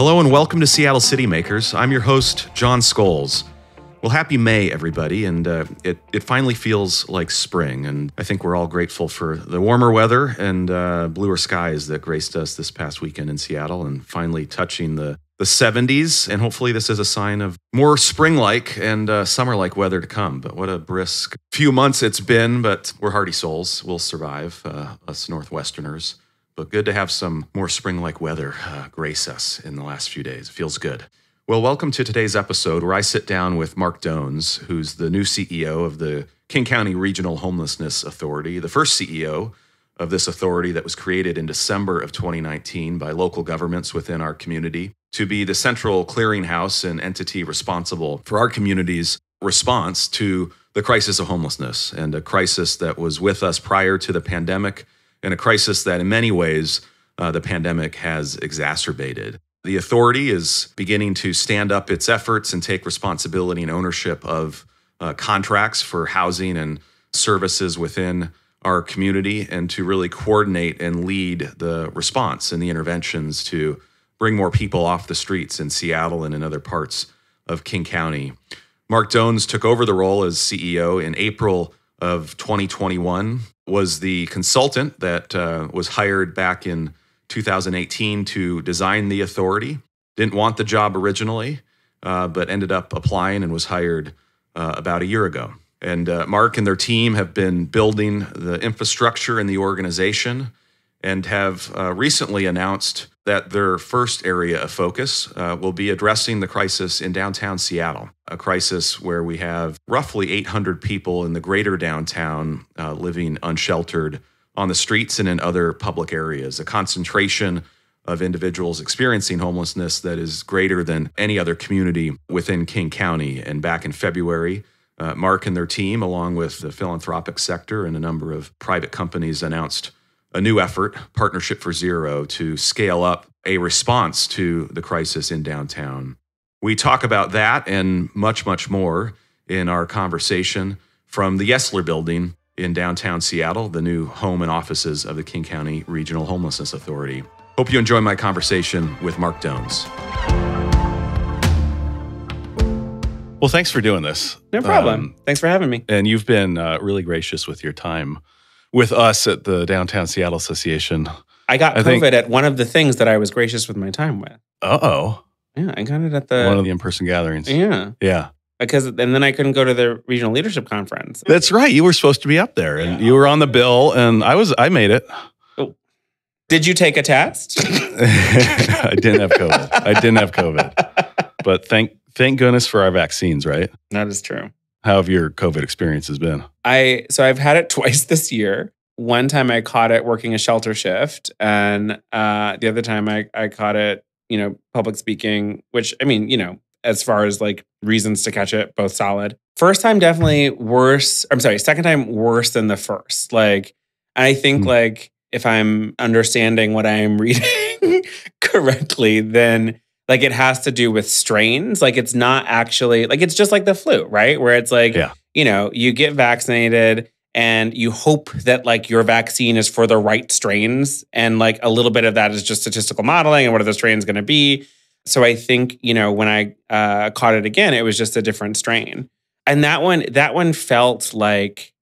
Hello and welcome to Seattle City Makers. I'm your host, Jon Scholes. Well, happy May, everybody, and uh, it it finally feels like spring, and I think we're all grateful for the warmer weather and uh, bluer skies that graced us this past weekend in Seattle, and finally touching the the 70s, and hopefully this is a sign of more spring-like and uh, summer-like weather to come. But what a brisk few months it's been, but we're hardy souls. We'll survive, uh, us Northwesterners. But good to have some more spring-like weather uh, grace us in the last few days. It feels good. Well, welcome to today's episode where I sit down with Marc Dones, who's the new CEO of the King County Regional Homelessness Authority, the first CEO of this authority that was created in December of 2019 by local governments within our community to be the central clearinghouse and entity responsible for our community's response to the crisis of homelessness and a crisis that was with us prior to the pandemic and a crisis that in many ways uh, the pandemic has exacerbated. The authority is beginning to stand up its efforts and take responsibility and ownership of uh, contracts for housing and services within our community and to really coordinate and lead the response and the interventions to bring more people off the streets in Seattle and in other parts of King County. Marc Dones took over the role as CEO in April of 2021, was the consultant that uh, was hired back in 2018 to design the authority. Didn't want the job originally, uh, but ended up applying and was hired uh, about a year ago. And uh, Marc and their team have been building the infrastructure in the organization and have uh, recently announced that their first area of focus uh, will be addressing the crisis in downtown Seattle, a crisis where we have roughly 800 people in the greater downtown uh, living unsheltered on the streets and in other public areas, a concentration of individuals experiencing homelessness that is greater than any other community within King County. And back in February, uh, Marc and their team, along with the philanthropic sector and a number of private companies, announced a new effort, Partnership for Zero, to scale up a response to the crisis in downtown. We talk about that and much, much more in our conversation from the Yesler building in downtown Seattle, the new home and offices of the King County Regional Homelessness Authority. Hope you enjoy my conversation with Marc Dones. Well, thanks for doing this. No problem. Um, thanks for having me. And you've been uh, really gracious with your time with us at the Downtown Seattle Association. I got I COVID think, at one of the things that I was gracious with my time with. Uh oh. Yeah, I got it at the one of the in-person gatherings. Yeah. Yeah. Because and then I couldn't go to the regional leadership conference. That's right. You were supposed to be up there, and yeah. you were on the bill, and I was. I made it. Oh. Did you take a test? I didn't have COVID. I didn't have COVID, but thank thank goodness for our vaccines. Right. That is true. How have your COVID experiences been? I so I've had it twice this year. One time I caught it working a shelter shift, and uh, the other time I I caught it, you know, public speaking. Which I mean, you know, as far as like reasons to catch it, both solid. First time definitely worse. I'm sorry, second time worse than the first. Like, I think mm. like if I'm understanding what I'm reading correctly, then like it has to do with strains. Like it's not actually like it's just like the flu, right? Where it's like, yeah. you know, you get vaccinated and you hope that like your vaccine is for the right strains. And like a little bit of that is just statistical modeling and what are the strains going to be. So I think, you know, when I uh, caught it again, it was just a different strain. And that one, that one felt like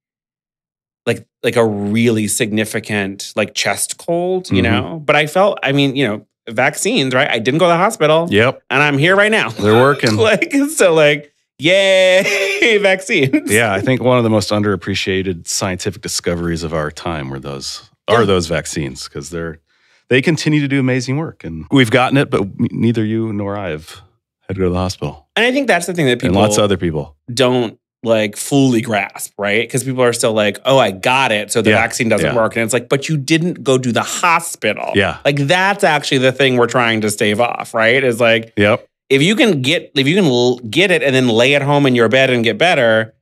like like a really significant like chest cold, you mm-hmm. know. But I felt, I mean, you know, vaccines, right? I didn't go to the hospital. Yep. And I'm here right now. They're working. like so like yay vaccines. yeah, I think one of the most underappreciated scientific discoveries of our time were those are those vaccines because they're they continue to do amazing work and we've gotten it but neither you nor I have had to go to the hospital. And I think that's the thing that people and lots of other people don't like fully grasp, right? Because people are still like, oh, I got it. So the yeah, vaccine doesn't yeah. work. And it's like, but you didn't go to the hospital. Yeah. Like that's actually the thing we're trying to stave off, right? Is like, yep. If you can get if you can get it and then lay at home in your bed and get better,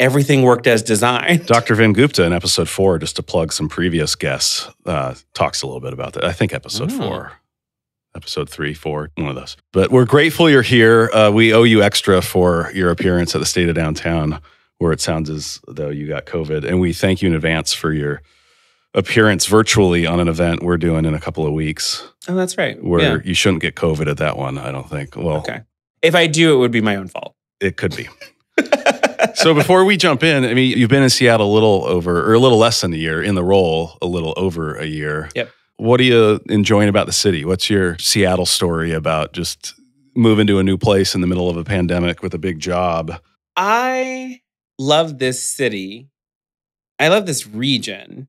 everything worked as designed. Dr. Vin Gupta in episode four, just to plug some previous guests, uh, talks a little bit about that. I think episode oh. four episode three, four, one of those. But we're grateful you're here. Uh, we owe you extra for your appearance at the State of Downtown, where it sounds as though you got COVID. And we thank you in advance for your appearance virtually on an event we're doing in a couple of weeks Oh, that's right. where Yeah. you shouldn't get COVID at that one, I don't think. Well, Okay. If I do, it would be my own fault. it could be. So before we jump in, I mean, you've been in Seattle a little over, or a little less than a year in the role, a little over a year. Yep. What are you enjoying about the city? What's your Seattle story about just moving to a new place in the middle of a pandemic with a big job? I love this city. I love this region.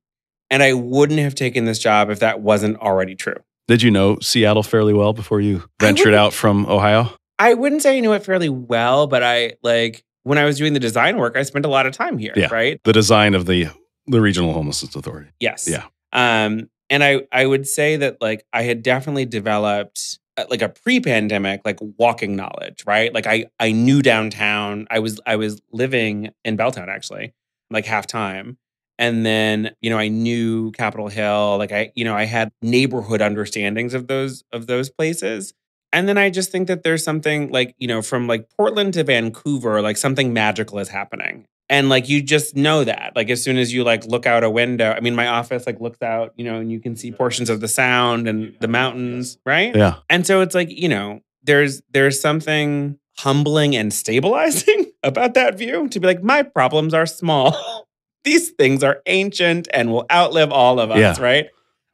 And I wouldn't have taken this job if that wasn't already true. Did you know Seattle fairly well before you ventured out from Ohio? I wouldn't say I knew it fairly well, but I like when I was doing the design work, I spent a lot of time here, Yeah. right? The design of the the Regional Homelessness Authority. Yes. Yeah. Um, and I I would say that like I had definitely developed uh, like a pre-pandemic like walking knowledge, right? Like I I knew downtown. I was I was living in Belltown actually, like half time. And then, you know, I knew Capitol Hill, like I, you know, I had neighborhood understandings of those of those places. And then I just think that there's something like, you know, from like Portland to Vancouver, like something magical is happening. And like you just know that. Like as soon as you like look out a window, I mean, my office like looks out, you know, and you can see portions of the sound and the mountains, right? Yeah. And so it's like, you know, there's there's something humbling and stabilizing about that view to be like, my problems are small. These things are ancient and will outlive all of us, Yeah. right?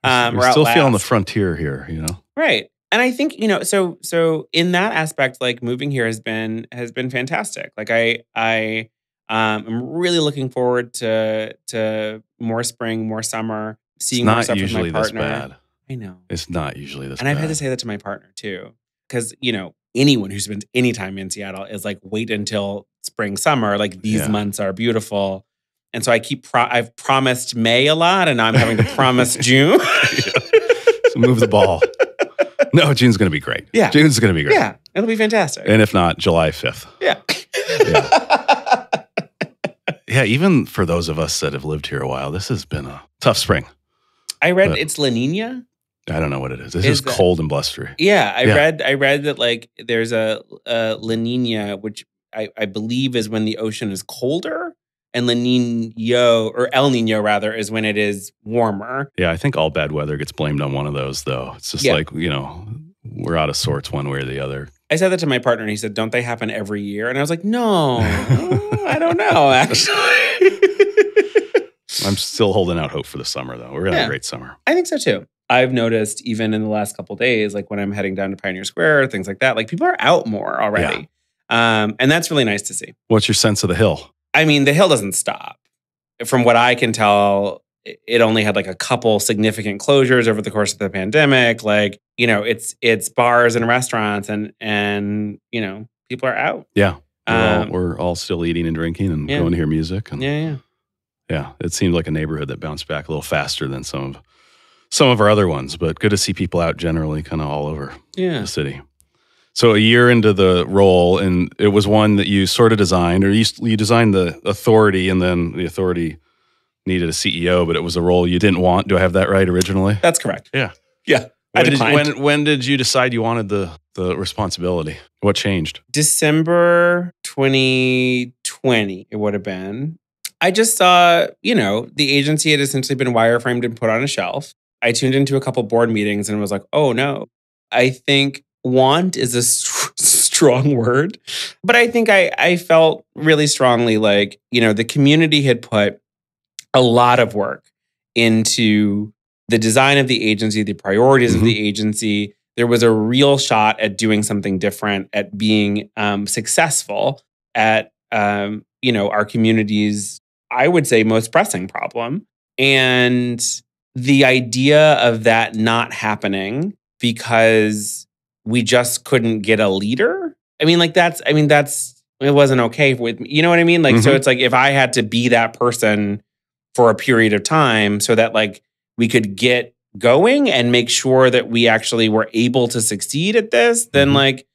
Um, We're still feeling the frontier here, you know? Right. And I think, you know, so so in that aspect, like moving here has been has been fantastic. Like I I um am really looking forward to to more spring, more summer, It's seeing more not stuff usually with my this partner. bad. I know. It's not usually this And I've had to say that to my partner too. Cause, you know, anyone who spends any time in Seattle is like, wait until spring, summer. Like these Yeah. months are beautiful. And so I keep, pro- I've promised May a lot and now I'm having to promise June. So move the ball. no, June's going to be great. Yeah. June's going to be great. yeah, it'll be fantastic. And if not, July 5th. yeah. Yeah, even for those of us that have lived here a while, this has been a tough spring. I read But- it's La Nina. I don't know what it is. This Is is that- cold and blustery. Yeah, I Yeah. read I read that like there's a, a La Nina, which I, I believe is when the ocean is colder, and La Nino or El Nino rather is when it is warmer. Yeah, I think all bad weather gets blamed on one of those, though. It's just Yeah. like, you know, we're out of sorts one way or the other. I said that to my partner, and he said, "Don't they happen every year?" And I was like, "No, I don't know, actually." I'm still holding out hope for the summer, though. We're going to have a great summer. I think so too. I've noticed even in the last couple days, like when I'm heading down to Pioneer Square, things like that, like people are out more already, um, and that's really nice to see. What's your sense of the hill? I mean, the hill doesn't stop. From what I can tell, it- only had like a couple significant closures over the course of the pandemic. Like, you know, it's it's bars and restaurants and and you know, people are out. Yeah. We're, all, Um, we're all still eating and drinking and yeah. going to hear music. And yeah, yeah. yeah, it seemed like a neighborhood that bounced back a little faster than some of some of our other ones, but good to see people out generally kind of all over Yeah. the city. So a year into the role, and it was one that you sort of designed, or you, you designed the authority, and then the authority needed a CEO, but it was a role you didn't want. Do I have that right originally? That's correct. Yeah. Yeah. I When did, when, when did you decide you wanted the, the responsibility? What changed? December 2020, it would have been. I just saw, you know, the agency had essentially been wireframed and put on a shelf. I tuned into a couple board meetings and was like, oh no. I think want is a str- strong word, but I think I, I felt really strongly like, you know, the community had put a lot of work into the design of the agency, the priorities Mhm. of the agency. There was a real shot at doing something different, at being um, successful at um, you know our community's, I would say, most pressing problem. And the idea of that not happening because we just couldn't get a leader. I mean, like that's. I mean, that's. It wasn't okay with me. You know what I mean? Like, so Mhm. it's like if I had to be that person for a period of time, so that like we could get going and make sure that we actually were able to succeed at this, then Mhm. like,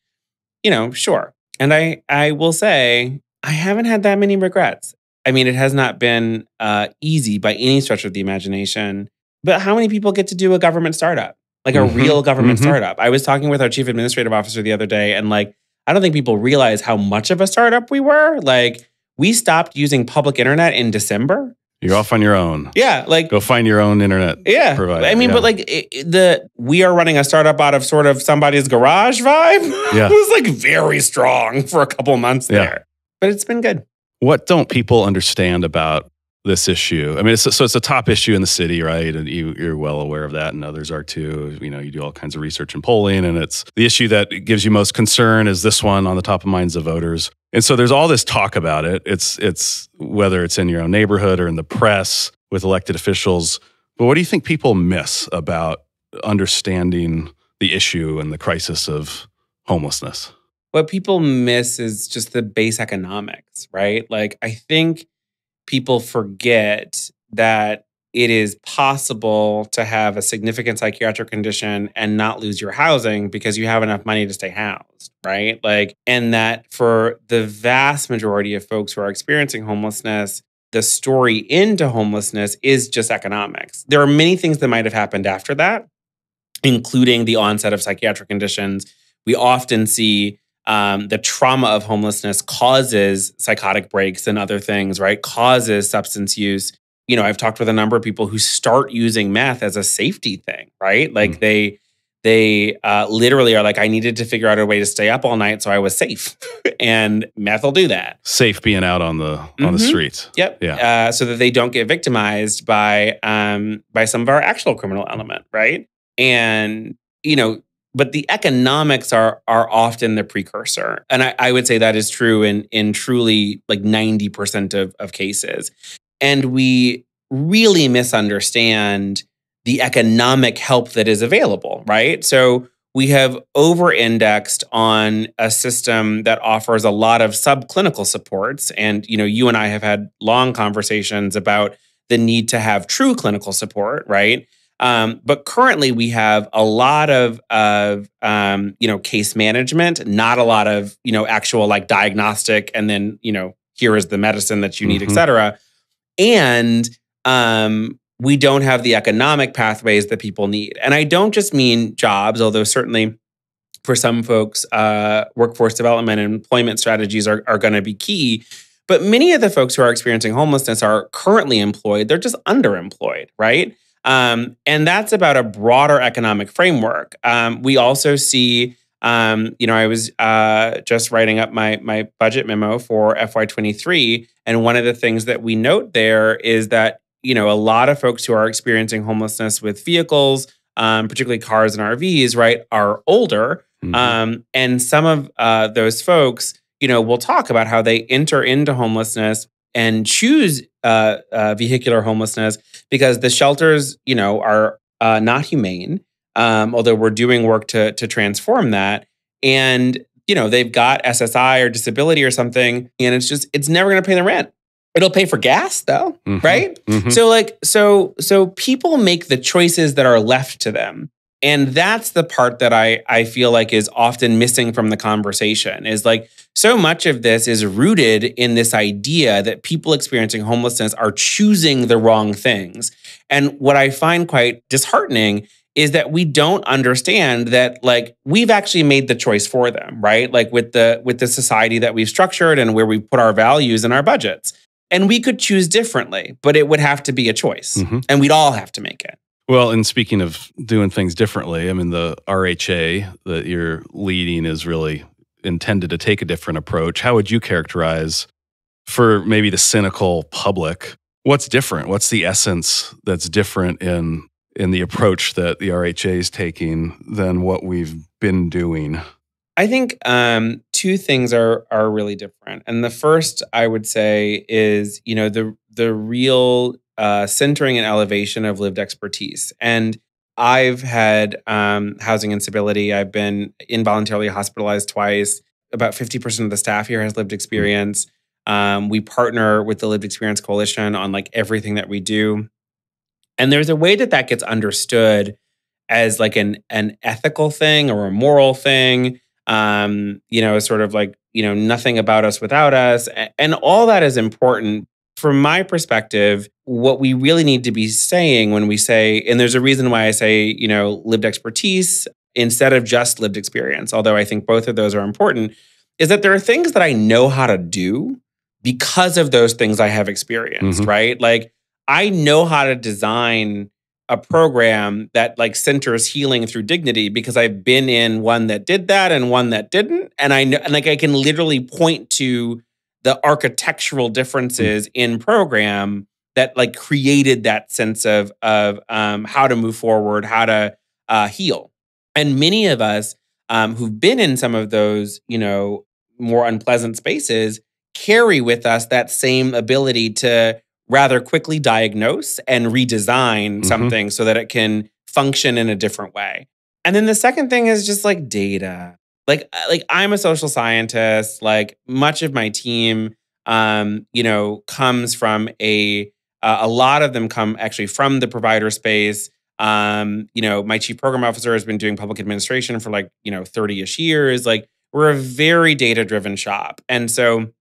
you know, sure. And I I will say I haven't had that many regrets. I mean, it has not been uh, easy by any stretch of the imagination. But how many people get to do a government startup, like a Mhm, real government mhm. startup? I was talking with our chief administrative officer the other day, and like, I don't think people realize how much of a startup we were. Like, we stopped using public internet in December. You're off on your own. Yeah, like Go find your own internet. yeah. provider, I mean, yeah. but like it, the we are running a startup out of sort of somebody's garage vibe. Yeah. it was like very strong for a couple months Yeah. there, but it's been good. What don't people understand about this issue? I mean, it's, so it's a top issue in the city, right? And you, you're well aware of that, and others are too. You know, you do all kinds of research and polling, and it's the issue that gives you most concern is this one on the top of minds of voters. And so there's all this talk about it. It's it's whether it's in your own neighborhood or in the press with elected officials. But what do you think people miss about understanding the issue and the crisis of homelessness? what people miss is just the base economics, right? Like, I think people forget that it is possible to have a significant psychiatric condition and not lose your housing because you have enough money to stay housed, right? Like, and that for the vast majority of folks who are experiencing homelessness, the story into homelessness is just economics. There are many things that might have happened after that, including the onset of psychiatric conditions. We often see um, the trauma of homelessness causes psychotic breaks and other things, right? Causes substance use. You know, I've talked with a number of people who start using meth as a safety thing, right? Like Mm. they they uh, literally are like, I needed to figure out a way to stay up all night so I was safe, and meth will do that. Safe being out on the on the Mhm. streets. Yep. Yeah. Uh, so that they don't get victimized by um, by some of our actual criminal element, right? And you know, but the economics are are often the precursor, and I, I would say that is true in in truly like ninety percent of of cases, and we really misunderstand the economic help that is available, right? So we have over indexed on a system that offers a lot of subclinical supports. And you know you and I have had long conversations about the need to have true clinical support right um, but currently we have a lot of of um, you know case management not a lot of you know actual like diagnostic and then you know here is the medicine that you need Mhm. et cetera and um, we don't have the economic pathways that people need. And I don't just mean jobs, although certainly for some folks, uh, workforce development and employment strategies are, are going to be key. But many of the folks who are experiencing homelessness are currently employed, they're just underemployed, right? Um, and that's about a broader economic framework. Um, we also see, um, you know, I was uh, just writing up my my budget memo for FY23, and one of the things that we note there is that you know a lot of folks who are experiencing homelessness with vehicles, um, particularly cars and RVs, right, are older, Mhm. um, and some of uh, those folks, you know, will talk about how they enter into homelessness and choose uh, uh, vehicular homelessness because the shelters, you know, are uh, not humane. Um, although we're doing work to to transform that, and you know they've got SSI or disability or something, and it's just it's never going to pay the rent. It'll pay for gas though, Mhm. right? Mhm. So like so so people make the choices that are left to them. And that's the part that I I feel like is often missing from the conversation is like so much of this is rooted in this idea that people experiencing homelessness are choosing the wrong things. And what I find quite disheartening is that we don't understand that like we've actually made the choice for them, right? Like with the with the society that we've structured and where we put our values and our budgets. And we could choose differently, but it would have to be a choice. Mhm. And we'd all have to make it. Well, and speaking of doing things differently, I mean, the RHA that you're leading is really intended to take a different approach. How would you characterize for maybe the cynical public? What's different? What's the essence that's different in in the approach that the RHA is taking than what we've been doing? I think um, two things are are really different, and the first I would say is you know the the real uh, centering and elevation of lived expertise. And I've had um, housing instability. I've been involuntarily hospitalized twice. About fifty percent of the staff here has lived experience. Um, we partner with the Lived Experience Coalition on like everything that we do, and there's a way that that gets understood as like an an ethical thing or a moral thing um, you know, sort of like, you know, nothing about us without us. And all that is important. From my perspective, what we really need to be saying when we say, and there's a reason why I say, you know, lived expertise instead of just lived experience, although I think both of those are important, is that there are things that I know how to do because of those things I have experienced, Mhm. right? Like, I know how to design a program that like centers healing through dignity because I've been in one that did that and one that didn't. And I know, and like I can literally point to the architectural differences mm. in program that like created that sense of of um, how to move forward, how to uh, heal. And many of us um, who've been in some of those, you know, more unpleasant spaces carry with us that same ability to rather quickly diagnose and redesign mm-hmm. something so that it can function in a different way. And then the second thing is just like data. Like uh, like I'm a social scientist, like much of my team um, you know, comes from a uh, a lot of them come actually from the provider space. Um, you know, my chief program officer has been doing public administration for like, you know, 30-ish years. Like we're a very data-driven shop. And so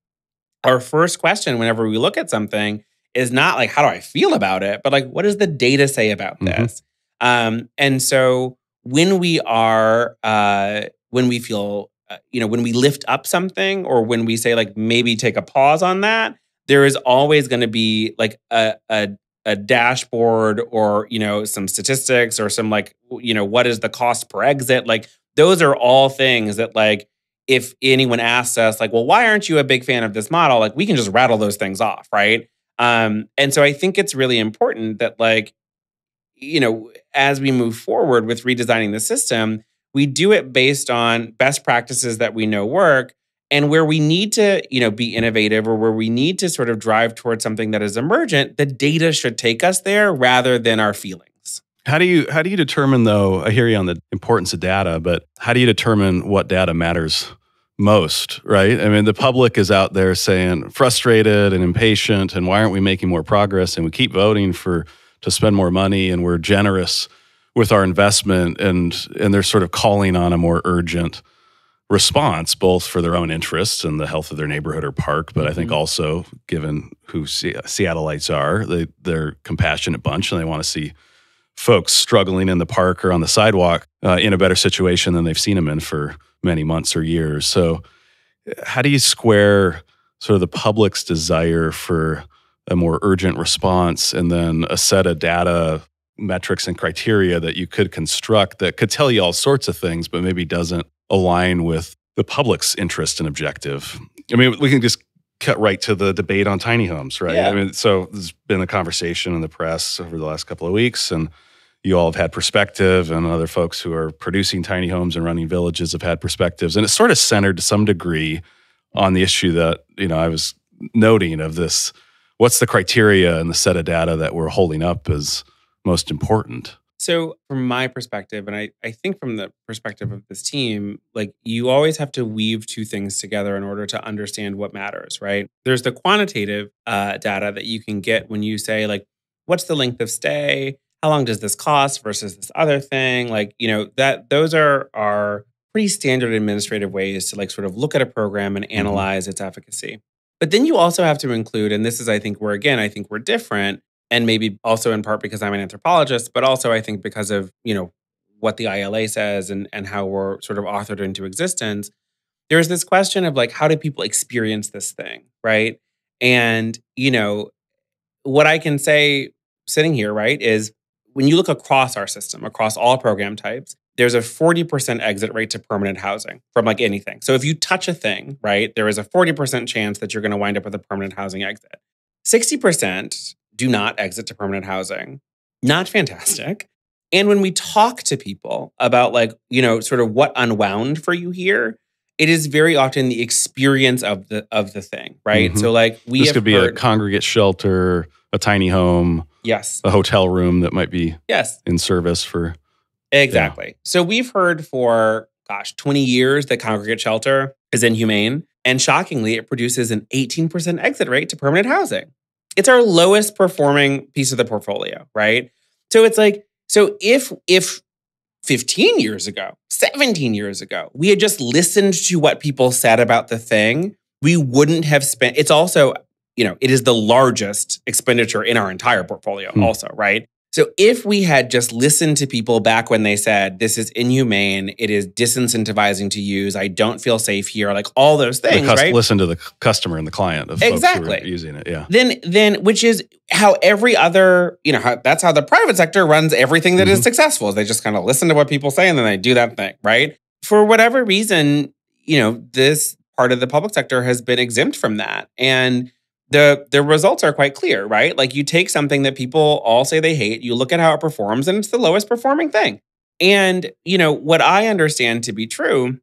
our first question whenever we look at something is not like how do I feel about it, but like what does the data say about mm-hmm. this? Um, and so when we are uh, when we feel uh, you know when we lift up something or when we say like maybe take a pause on that, there is always going to be like a, a a dashboard or you know some statistics or some like you know what is the cost per exit? Like those are all things that like if anyone asks us like well why aren't you a big fan of this model? Like we can just rattle those things off right? Um, and so I think it's really important that, like, you know, as we move forward with redesigning the system, we do it based on best practices that we know work and where we need to you know be innovative or where we need to sort of drive towards something that is emergent the data should take us there rather than our feelings how do you how do you determine though i hear you on the importance of data but how do you determine what data matters most, right? I mean, the public is out there saying frustrated and impatient, and why aren't we making more progress? And we keep voting for to spend more money, and we're generous with our investment, and and they're sort of calling on a more urgent response, both for their own interests and the health of their neighborhood or park, but mm-hmm. I think mm-hmm. also given who Se- Seattleites are, they they're compassionate bunch, and they want to see folks struggling in the park or on the sidewalk uh, in a better situation than they've seen them in for many months or years. So, how do you square sort of the public's desire for a more urgent response and then a set of data metrics and criteria that you could construct that could tell you all sorts of things, but maybe doesn't align with the public's interest and objective? I mean, we can just cut right to the debate on tiny homes, right? Yeah. I mean, so there's been a conversation in the press over the last couple of weeks, and you all have had perspective, and other folks who are producing tiny homes and running villages have had perspectives. And it's sort of centered to some degree on the issue that, you know, I was noting of this what's the criteria and the set of data that we're holding up as most important? So, from my perspective, and I, I think from the perspective of this team, like you always have to weave two things together in order to understand what matters, right? There's the quantitative uh, data that you can get when you say, like, what's the length of stay? how long does this cost versus this other thing like you know that those are are pretty standard administrative ways to like sort of look at a program and mm-hmm. analyze its efficacy but then you also have to include and this is i think where again i think we're different and maybe also in part because i'm an anthropologist but also i think because of you know what the ila says and and how we're sort of authored into existence there's this question of like how do people experience this thing right and you know what i can say sitting here right is when you look across our system, across all program types, there's a 40% exit rate to permanent housing from like anything. So if you touch a thing, right, there is a 40% chance that you're going to wind up with a permanent housing exit. 60% do not exit to permanent housing. Not fantastic. And when we talk to people about like, you know, sort of what unwound for you here, it is very often the experience of the of the thing, right? Mm-hmm. So like we this could be heard, a congregate shelter, a tiny home, yes, a hotel room that might be yes in service for exactly. Yeah. So we've heard for gosh twenty years that congregate shelter is inhumane, and shockingly, it produces an eighteen percent exit rate to permanent housing. It's our lowest performing piece of the portfolio, right? So it's like so if if 15 years ago, 17 years ago, we had just listened to what people said about the thing, we wouldn't have spent. It's also, you know, it is the largest expenditure in our entire portfolio, hmm. also, right? So if we had just listened to people back when they said this is inhumane, it is disincentivizing to use, I don't feel safe here, like all those things, cus- right? Listen to the customer and the client of folks who Exactly. are using it. Yeah. then then which is how every other you know how, that's how the private sector runs everything that is Mhm. successful is they just kind of listen to what people say and then they do that thing right for whatever reason you know this part of the public sector has been exempt from that and the the results are quite clear right like you take something that people all say they hate you look at how it performs and it's the lowest performing thing and you know what i understand to be true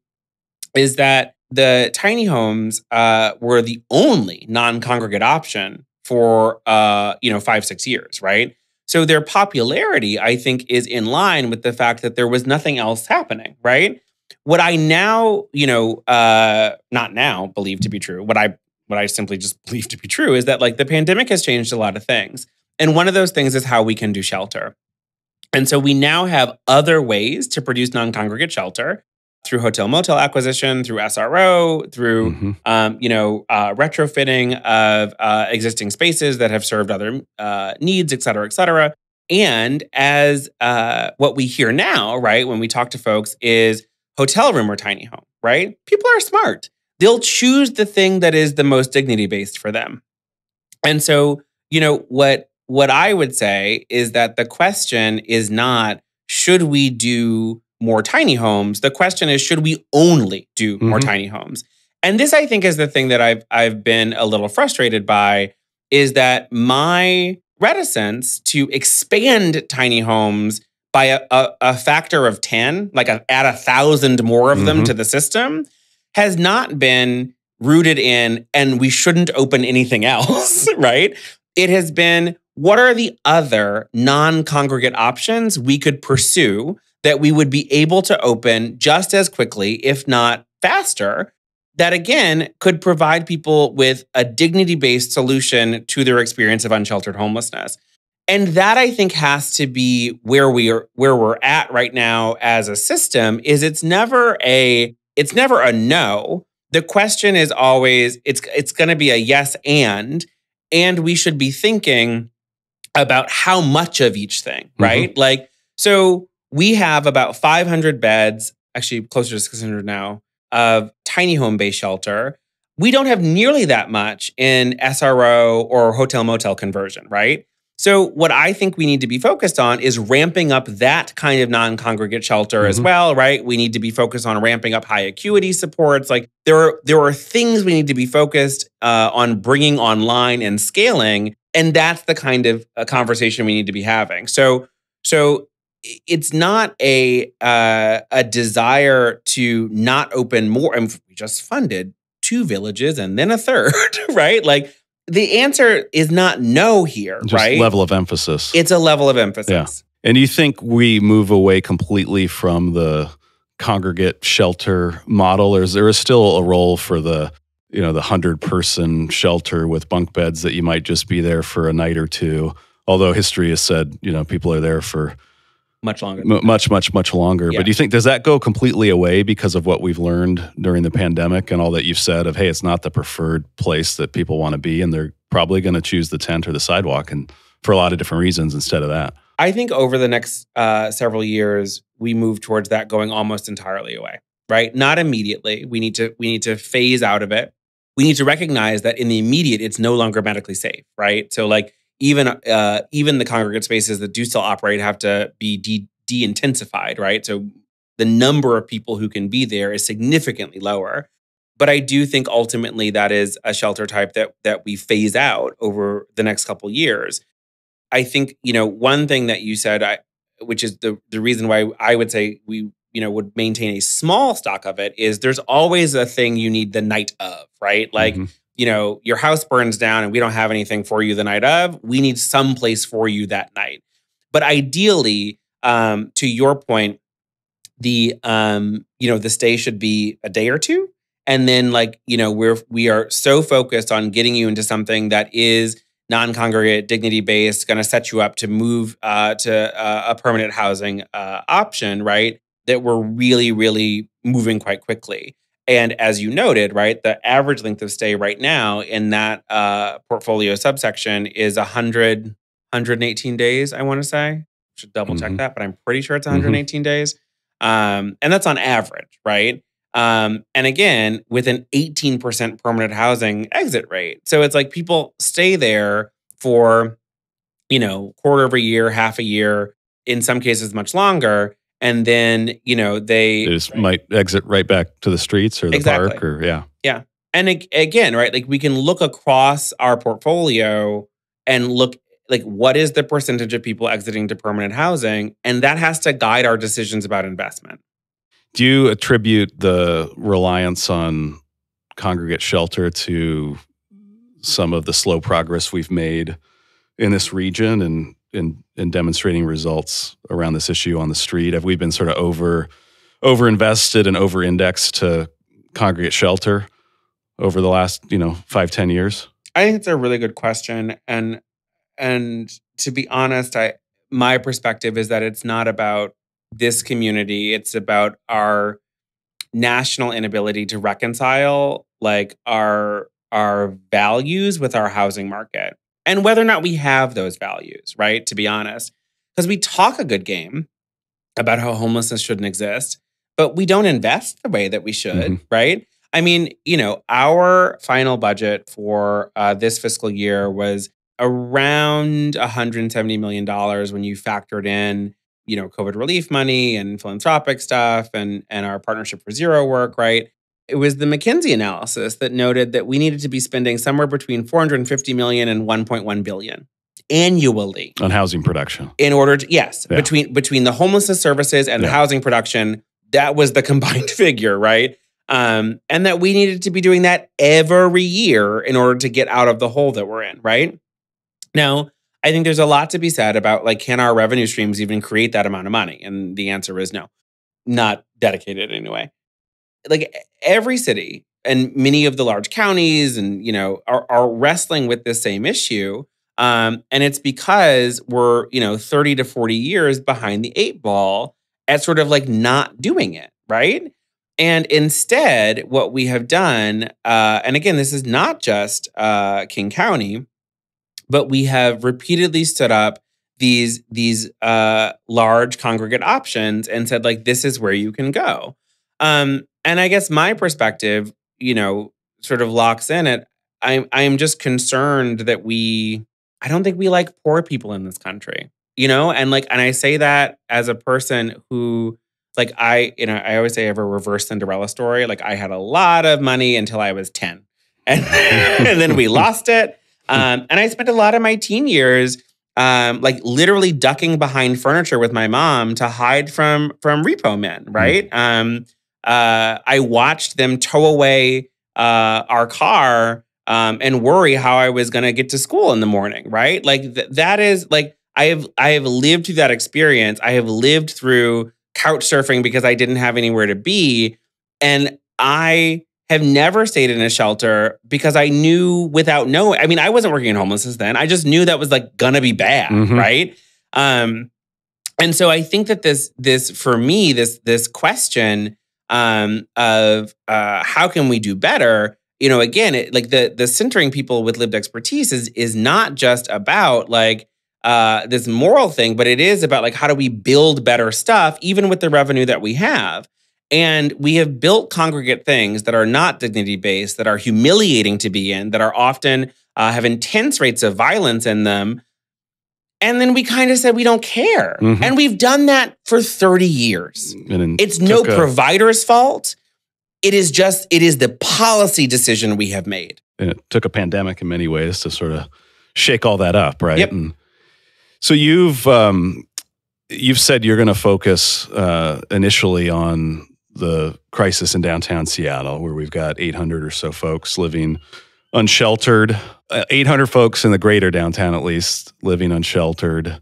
is that the tiny homes uh, were the only non-congregate option for uh, you know five six years, right? So their popularity, I think, is in line with the fact that there was nothing else happening, right? What I now, you know, uh, not now believe to be true. What I what I simply just believe to be true is that like the pandemic has changed a lot of things, and one of those things is how we can do shelter. And so we now have other ways to produce non-congregate shelter through hotel motel acquisition, through SRO, through Mhm. um, you know uh, retrofitting of uh, existing spaces that have served other uh, needs, et cetera, et cetera. And as uh, what we hear now, right, when we talk to folks, is hotel room or tiny home, right? People are smart. They'll choose the thing that is the most dignity based for them. And so, you know, what what I would say is that the question is not should we do more tiny homes? The question is should we only do more Mhm. tiny homes? And this I think is the thing that I've I've been a little frustrated by is that my reticence to expand tiny homes by a, a, a factor of 10, like a, add a thousand more of them Mhm. to the system, has not been rooted in, and we shouldn't open anything else, right? It has been what are the other non congregate options we could pursue that we would be able to open just as quickly, if not faster, that again could provide people with a dignity based solution to their experience of unsheltered homelessness. And that I think has to be where we are where we're at right now as a system is it's never a it's never a no. The question is always it's it's going to be a yes and and we should be thinking about how much of each thing, mm-hmm. right? Like so we have about 500 beds, actually closer to 600 now, of tiny home based shelter. We don't have nearly that much in SRO or hotel motel conversion, right? So, what I think we need to be focused on is ramping up that kind of non congregate shelter as Mhm. well, right? We need to be focused on ramping up high acuity supports. Like there are there are things we need to be focused uh, on bringing online and scaling, and that's the kind of uh, conversation we need to be having. So, so it's not a uh, a desire to not open more. And we just funded two villages and then a third, right? Like the answer is not no here, Just right? level of emphasis. It's a level of emphasis. Yeah. And you think we move away completely from the congregate shelter model, or is there still a role for the you know the hundred person shelter with bunk beds that you might just be there for a night or two? Although history has said you know people are there for Much longer. m- much much much longer. Yeah. But do you think does that go completely away because of what we've learned during the pandemic and all that you've said of hey, it's not the preferred place that people want to be, and they're probably going to choose the tent or the sidewalk, and for a lot of different reasons instead of that. I think over the next uh, several years, we move towards that going almost entirely away. Right? Not immediately. We need to we need to phase out of it. We need to recognize that in the immediate, it's no longer medically safe. Right? So like even uh, even the congregate spaces that do still operate have to be de de intensified. Right? So the number of people who can be there is significantly lower. But I do think ultimately that is a shelter type that that we phase out over the next couple years. I think you know one thing that you said, I, which is the the reason why I would say we you know would maintain a small stock of it is there's always a thing you need the night of, right? Like Mhm. You know your house burns down and we don't have anything for you the night of. We need some place for you that night. But ideally, um, to your point, the um, you know the stay should be a day or two, and then like you know we're we are so focused on getting you into something that is non-congregate, dignity-based, going to set you up to move uh, to uh, a permanent housing uh, option, right? That we're really, really moving quite quickly. And as you noted, right, the average length of stay right now in that uh, portfolio subsection is 100, 118 days, I want to say. Should double check Mhm. that, but I'm pretty sure it's Mhm. 118 days. Um, and that's on average, right? Um, and again, with an 18% permanent housing exit rate. So it's like people stay there for, you know, quarter of a year, half a year, in some cases much longer. And then, you know, they They just might exit right back to the streets or the Exactly. park or yeah. Yeah. And again, right, like we can look across our portfolio and look like what is the percentage of people exiting to permanent housing, and that has to guide our decisions about investment. Do you attribute the reliance on congregate shelter to some of the slow progress we've made in this region and in, in demonstrating results around this issue on the street? Have we been sort of over over invested and over indexed to congregate shelter over the last, you know, five, ten years? I think it's a really good question, and and to be honest, I my perspective is that it's not about this community; it's about our national inability to reconcile like our our values with our housing market and whether or not we have those values. Right? To be honest, because we talk a good game about how homelessness shouldn't exist, but we don't invest the way that we should. Mhm. Right? I mean, you know, our final budget for uh, this fiscal year was around 170 million dollars when you factored in, you know, COVID relief money and philanthropic stuff and and our partnership for zero work. Right? It was the McKinsey analysis that noted that we needed to be spending somewhere between 450 million and 1.1 billion annually On housing production. in order to yes Yeah. between between the homelessness services and the housing production. That was the combined figure right? Um and that we needed to be doing that every year in order to get out of the hole that we're in right? Now i think there's a lot to be said about like can our revenue streams even create that amount of money? And the answer is no. Not dedicated anyway like every city and many of the large counties and you know are, are wrestling with this same issue um, and it's because we're you know 30 to 40 years behind the eight ball at sort of like not doing it right? And instead what we have done uh, and again this is not just uh, king county but we have repeatedly stood up these these uh, large congregate options and said like this is where you can go. Um, and i guess my perspective you know sort of locks in it i'm i'm just concerned that we i don't think we like poor people in this country you know? And like and i say that as a person who like i you know i always say i have a reverse cinderella story like i had a lot of money until i was 10 and, and then we lost it um, and i spent a lot of my teen years um, like literally ducking behind furniture with my mom to hide from from repo men right? Um, uh, I watched them tow away uh, our car um, and worry how I was going to get to school in the morning. Right? Like th- that is like I have I have lived through that experience. I have lived through couch surfing because I didn't have anywhere to be, and I have never stayed in a shelter because I knew without knowing. I mean, I wasn't working in homelessness then. I just knew that was like gonna be bad, Mhm. right? Um, and so I think that this this for me this this question um, of uh, how can we do better? You know, again, it, like the the centering people with lived expertise is is not just about like uh, this moral thing, but it is about like how do we build better stuff, even with the revenue that we have. And we have built congregate things that are not dignity based, that are humiliating to be in, that are often uh, have intense rates of violence in them. And then we kind of said we don't care. Mhm. And we've done that for 30 years. It's no a- provider's fault. It is just, it is the policy decision we have made. and it took a pandemic in many ways to sort of shake all that up, right? Yep. And so you've um, you've said you're going to focus uh, initially on the crisis in downtown Seattle, where we've got 800 or so folks living unsheltered, uh, 800 folks in the greater downtown at least living unsheltered,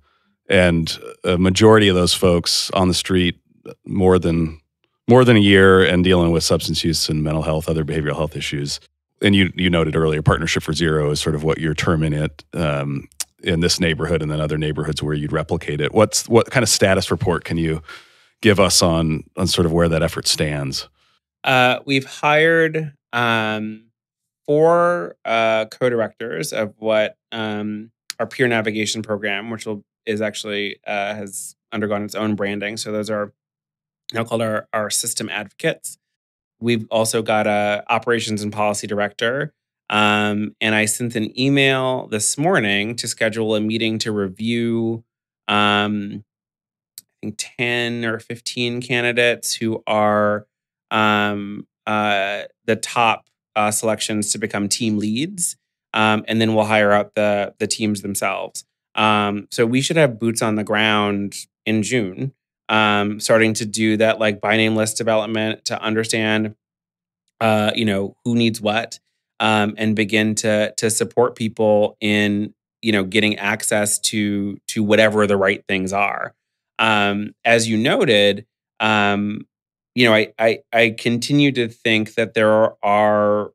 and a majority of those folks on the street more than more than a year and dealing with substance use and mental health, other behavioral health issues and you you noted earlier, partnership for zero is sort of what you're terming it um, in this neighborhood, and then other neighborhoods where you'd replicate it. What's what kind of status report can you give us on on sort of where that effort stands? Uh, we've hired um, four uh, co-directors of what um, our peer navigation program, which will is actually uh, has undergone its own branding. So those are now called our our system advocates. We've also got a operations and policy director. Um, and I sent an email this morning to schedule a meeting to review um, I think 10 or 15 candidates who are um, uh, the top uh, selections to become team leads. Um, and then we'll hire out the the teams themselves. Um, so we should have boots on the ground in June, um, starting to do that like by name list development to understand, uh, you know, who needs what, um, and begin to to support people in you know getting access to to whatever the right things are. Um, as you noted, um, you know, I, I I continue to think that there are,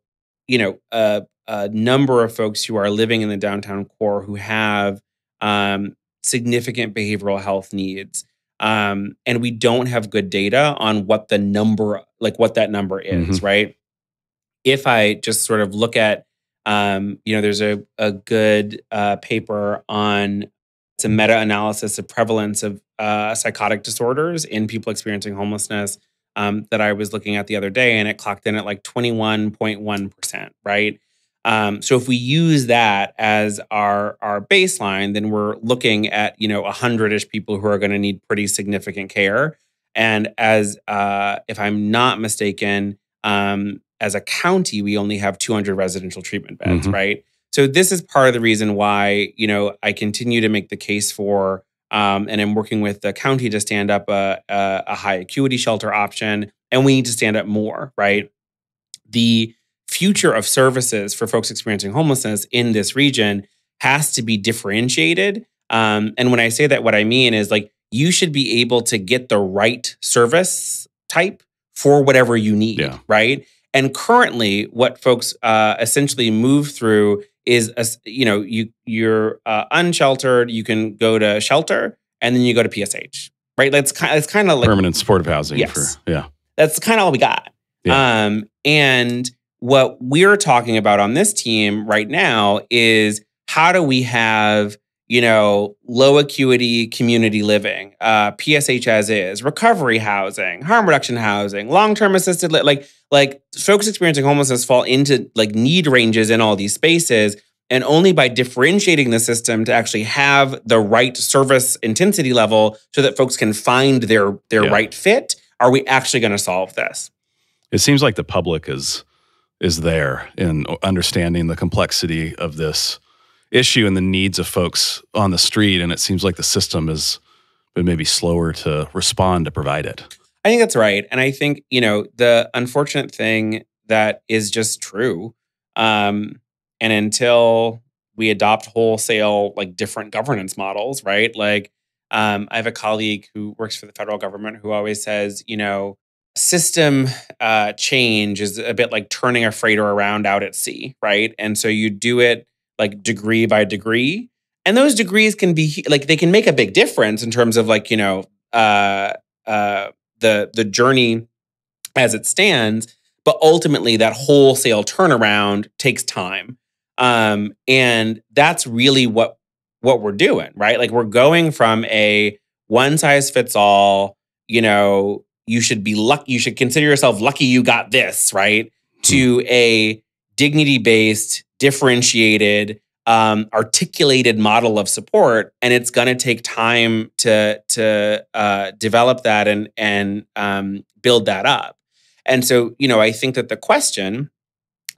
you know a, a number of folks who are living in the downtown core who have um, significant behavioral health needs. Um, and we don't have good data on what the number, like what that number is, Mhm. right? If I just sort of look at, um, you know, there's a, a good uh, paper on it's a meta analysis of prevalence of uh, psychotic disorders in people experiencing homelessness um, that I was looking at the other day, and it clocked in at like 21.1%, right? Um, so if we use that as our our baseline, then we're looking at you know a hundred-ish people who are going to need pretty significant care. And as uh, if I'm not mistaken, um, as a county, we only have 200 residential treatment beds, Mhm. right? So this is part of the reason why you know I continue to make the case for, um, and I'm working with the county to stand up a, a, a high acuity shelter option, and we need to stand up more, right? The future of services for folks experiencing homelessness in this region has to be differentiated. Um, and when I say that, what I mean is like you should be able to get the right service type for whatever you need, Yeah. right? And currently, what folks uh, essentially move through is, a, you know, you you're uh, unsheltered, you can go to shelter, and then you go to PSH, right? That's kind. It's kind of like Permanent supportive housing Yes. for yeah. that's kind of all we got. Um, and what we're talking about on this team right now is how do we have, you know, low acuity community living, uh, PSH as is, recovery housing, harm reduction housing, long term assisted, li- like like folks experiencing homelessness fall into like need ranges in all these spaces. And only by differentiating the system to actually have the right service intensity level so that folks can find their their Yeah. right fit are we actually going to solve this? It seems like the public is is there in understanding the complexity of this issue and the needs of folks on the street, and it seems like the system has been maybe slower to respond to provide it. I think that's right. And I think, you know, the unfortunate thing that is just true. Um, and until we adopt wholesale, like different governance models, right? Like, um, I have a colleague who works for the federal government who always says, you know, system uh, change is a bit like turning a freighter around out at sea, right? And so you do it like degree by degree. And those degrees can be like they can make a big difference in terms of like, you know, uh, uh, the the journey as it stands. But ultimately that wholesale turnaround takes time. Um, and that's really what what we're doing right? Like we're going from a one size fits all you know you should be lucky you should consider yourself lucky you got this right? To a dignity based differentiated um, articulated model of support, and it's going to take time to to uh, develop that and and um, build that up. And so, you know, I think that the question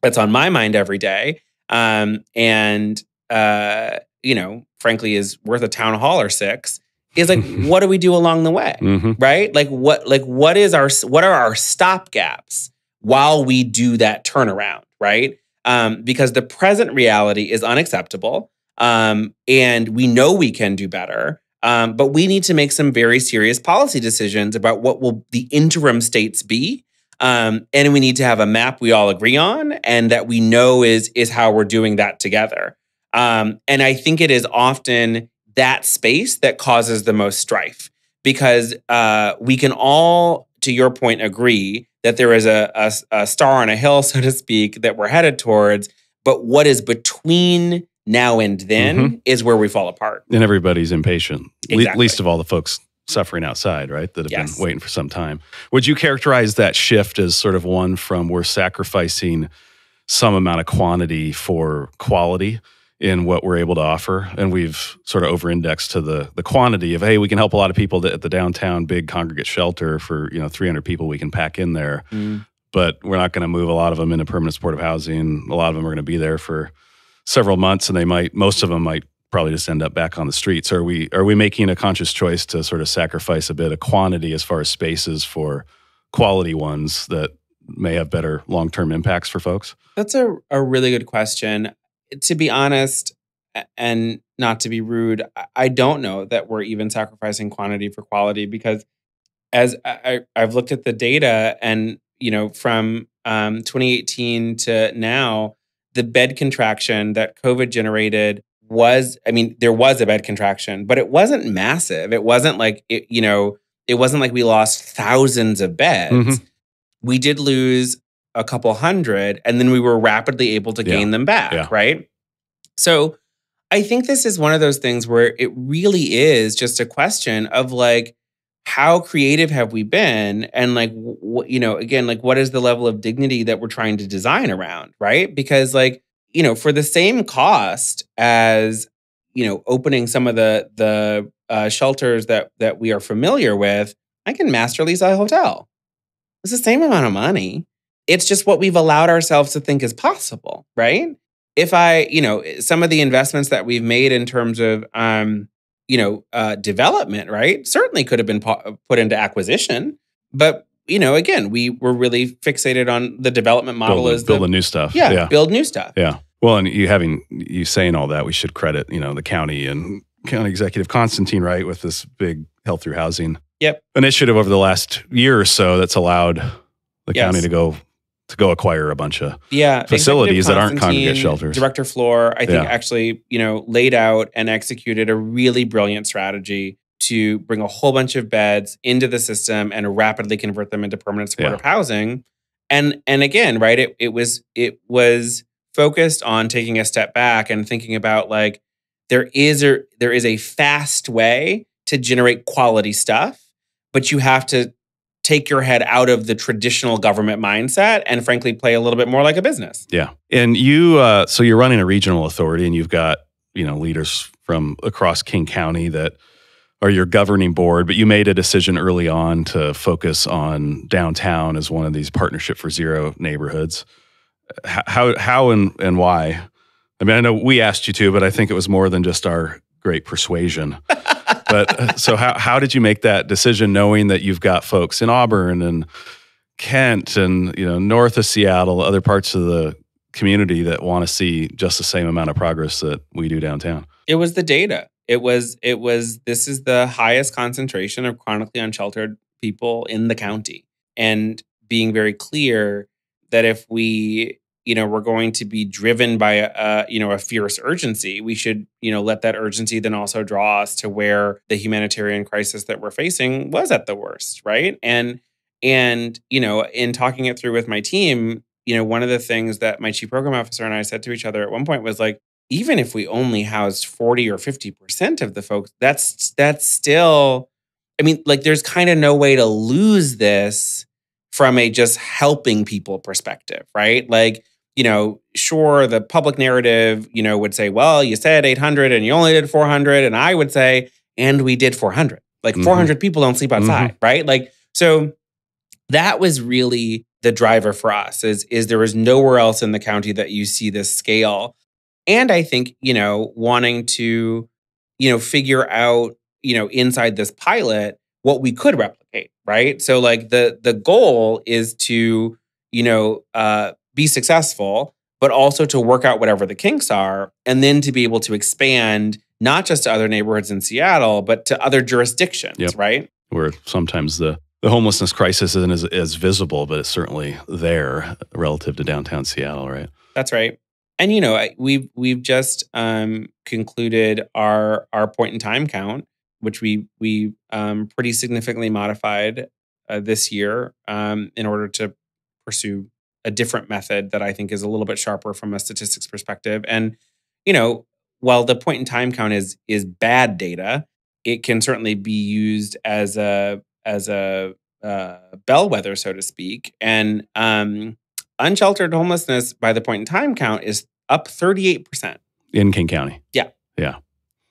that's on my mind every day, um, and uh, you know, frankly, is worth a town hall or six, is like, what do we do along the way? hmm right like what like what is our what are our stop gaps while we do that turnaround right um, because the present reality is unacceptable um, and we know we can do better um, but we need to make some very serious policy decisions about what will the interim states be um, and we need to have a map we all agree on and that we know is is how we're doing that together. Um, and i think it is often that space that causes the most strife because uh, we can all, to your point, agree that there is a, a, a star on a hill, so to speak, that we're headed towards. But what is between now and then Mm-hmm. is where we fall apart. and everybody's impatient. Le- least of all the folks suffering outside, right? That have Yes. been waiting for some time. Would you characterize that shift as sort of one from we're sacrificing some amount of quantity for quality in what we're able to offer, and we've sort of over-indexed to the the quantity of hey, we can help a lot of people that at the downtown big congregate shelter for you know 300 people we can pack in there, mm. but we're not going to move a lot of them into permanent supportive housing. A lot of them are going to be there for several months, and they might most of them might probably just end up back on the streets. Are we are we making a conscious choice to sort of sacrifice a bit of quantity as far as spaces for quality ones that may have better long term impacts for folks? That's a, a really good question. To be honest, and not to be rude, I- don't know that we're even sacrificing quantity for quality because as I, I've looked at the data and, you know, from um, 2018 to now, the bed contraction that COVID generated was, I mean, there was a bed contraction, but it wasn't massive. It wasn't like, it, you know, it wasn't like we lost thousands of beds. Mhm. We did lose a couple hundred, and then we were rapidly able to Yeah. gain them back, Yeah. right? So I think this is one of those things where it really is just a question of like, how creative have we been? And like, what, you know, again, like, what is the level of dignity that we're trying to design around, right? Because, like, you know, for the same cost as, you know, opening some of the, the, uh, shelters that that we are familiar with, I can master lease a hotel. It's the same amount of money. It's just what we've allowed ourselves to think is possible, right? If I, you know, some of the investments that we've made in terms of, um, you know, uh, development, right, certainly could have been po- put into acquisition, but you know, again, we were really fixated on the development model Build, as build the, new stuff. yeah, yeah. build new stuff. Yeah. Well, and you having you saying all that, we should credit you know the county and county executive Constantine right with this big health through housing Yep. initiative over the last year or so that's allowed the Yes. county to go to go acquire a bunch of yeah facilities that aren't congregate shelters. director Flor i think Yeah. actually you know laid out and executed a really brilliant strategy to bring a whole bunch of beds into the system and rapidly convert them into permanent supportive housing and and again right it, it was it was focused on taking a step back and thinking about like there is a there is a fast way to generate quality stuff but you have to take your head out of the traditional government mindset and frankly play a little bit more like a business. Yeah. And you, uh, so you're running a regional authority and you've got, you know, leaders from across King County that are your governing board, but you made a decision early on to focus on downtown as one of these partnership for zero neighborhoods. How, how and, and why? I mean, I know we asked you to, but I think it was more than just our great persuasion. but uh, so how, how did you make that decision knowing that you've got folks in Auburn and Kent and you know north of Seattle, other parts of the community that want to see just the same amount of progress that we do downtown. It was the data. It was it was this is the highest concentration of chronically unsheltered people in the county. And being very clear that if we you know we're going to be driven by a, you know a fierce urgency we should you know let that urgency then also draw us to where the humanitarian crisis that we're facing was at the worst right? And and you know in talking it through with my team you know one of the things that my chief program officer and i said to each other at one point was like even if we only housed 40 or 50% of the folks that's that's still i mean like there's kind of no way to lose this from a just helping people perspective right? Like you know, sure, the public narrative, you know, would say, well, you said 800 and you only did 400. And I would say, and we did 400. Like Mhm. 400 people don't sleep outside, right? Like, so that was really the driver for us is, is there is nowhere else in the county that you see this scale. And I think, you know, wanting to, you know, figure out, you know, inside this pilot, what we could replicate, right? So like the the goal is to, you know, uh, be successful, but also to work out whatever the kinks are, and then to be able to expand not just to other neighborhoods in Seattle, but to other jurisdictions, Yep. right? Where sometimes the the homelessness crisis isn't as, as visible, but it's certainly there relative to downtown Seattle, right? That's right. And you know, we've we've just um, concluded our our point in time count, which we we um, pretty significantly modified uh, this year um, in order to pursue a different method that I think is a little bit sharper from a statistics perspective. And you know, while the point in time count is is bad data, it can certainly be used as a as a uh, bellwether, so to speak. And um, unsheltered homelessness by the point in time count is up 38%. in King County. Yeah. Yeah.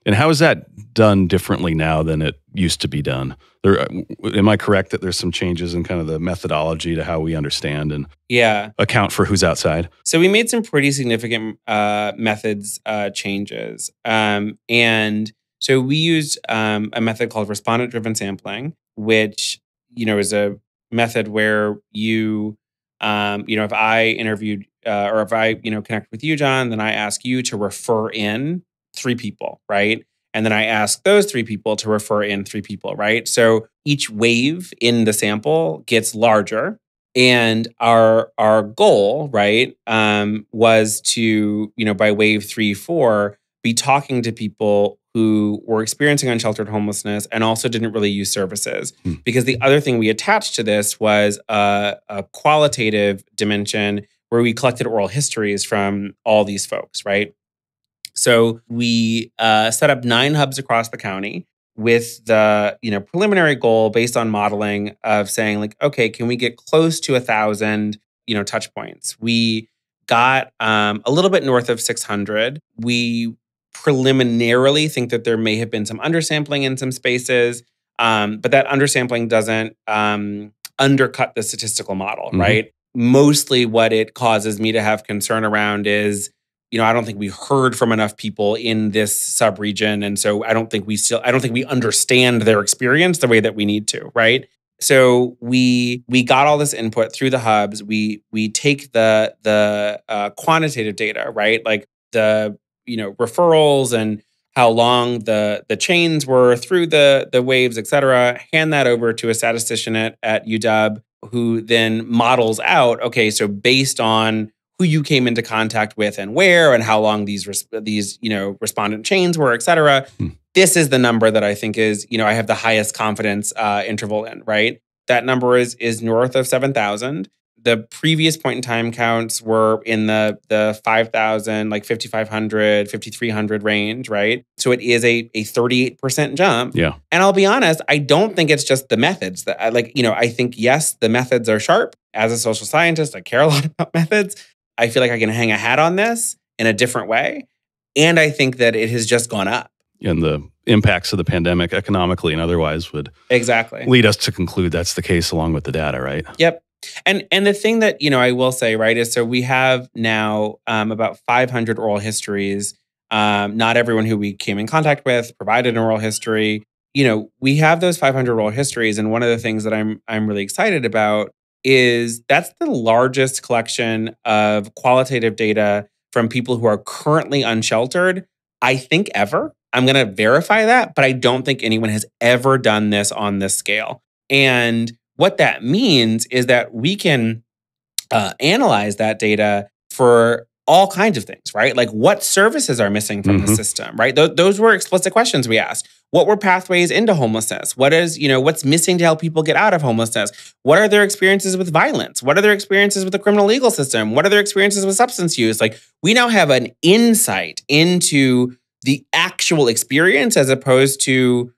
And how is that done differently now than it used to be done? There, uh, am I correct that there's some changes in kind of the methodology to how we understand and Yeah. account for who's outside? So we made some pretty significant uh, methods uh, changes. Um, and so we used um, a method called respondent driven sampling, which, you know, is a method where you, um, you know, if I interviewed uh, or if I, you know, connect with you, Jon, then I ask you to refer in three people, right? And then I ask those three people to refer in three people, right? So each wave in the sample gets larger and our our goal right um, was to you know by wave three four be talking to people who were experiencing unsheltered homelessness and also didn't really use services Hmm. because the other thing we attached to this was a, a qualitative dimension where we collected oral histories from all these folks right so we uh, set up nine hubs across the county with the you know preliminary goal based on modeling of saying like okay can we get close to a thousand you know touch points? We got um, a little bit north of 600 we preliminarily think that there may have been some undersampling in some spaces um, but that undersampling doesn't um, undercut the statistical model Mhm. right? Mostly what it causes me to have concern around is you know, I don't think we heard from enough people in this subregion. And so I don't think we still, I don't think we understand their experience the way that we need to, right? So we we got all this input through the hubs. We we take the the uh, quantitative data, right? Like the you know referrals and how long the the chains were through the the waves, et cetera. Hand that over to a statistician at at UW who then models out. Okay, so based on who you came into contact with and where and how long these res- these you know respondent chains were et cetera Hmm. this is the number that i think is you know i have the highest confidence uh, interval in right that number is is north of 7000 the previous point in time counts were in the the 5000 like 5500 5300 range right so it is a a 38% jump Yeah. and I'll be honest, I don't think it's just the methods that I like, you know, I think, yes, the methods are sharp. As a social scientist, I care a lot about methods. I feel like I can hang a hat on this in a different way. And I think that it has just gone up. And the impacts of the pandemic economically and otherwise would Exactly. lead us to conclude that's the case along with the data, right? Yep. And and the thing that you know I will say right is so we have now um, about 500 oral histories. Um, not everyone who we came in contact with provided an oral history. You know, we have those 500 oral histories, and one of the things that I'm I'm really excited about is that's the largest collection of qualitative data from people who are currently unsheltered. I think ever. I'm going to verify that, but I don't think anyone has ever done this on this scale. And what that means is that we can uh, analyze that data for all kinds of things, right? Like what services are missing from the Mhm. system, right? Th- those were explicit questions we asked. What were pathways into homelessness? What is, you know, what's missing to help people get out of homelessness? What are their experiences with violence? What are their experiences with the criminal legal system? What are their experiences with substance use? Like we now have an insight into the actual experience as opposed to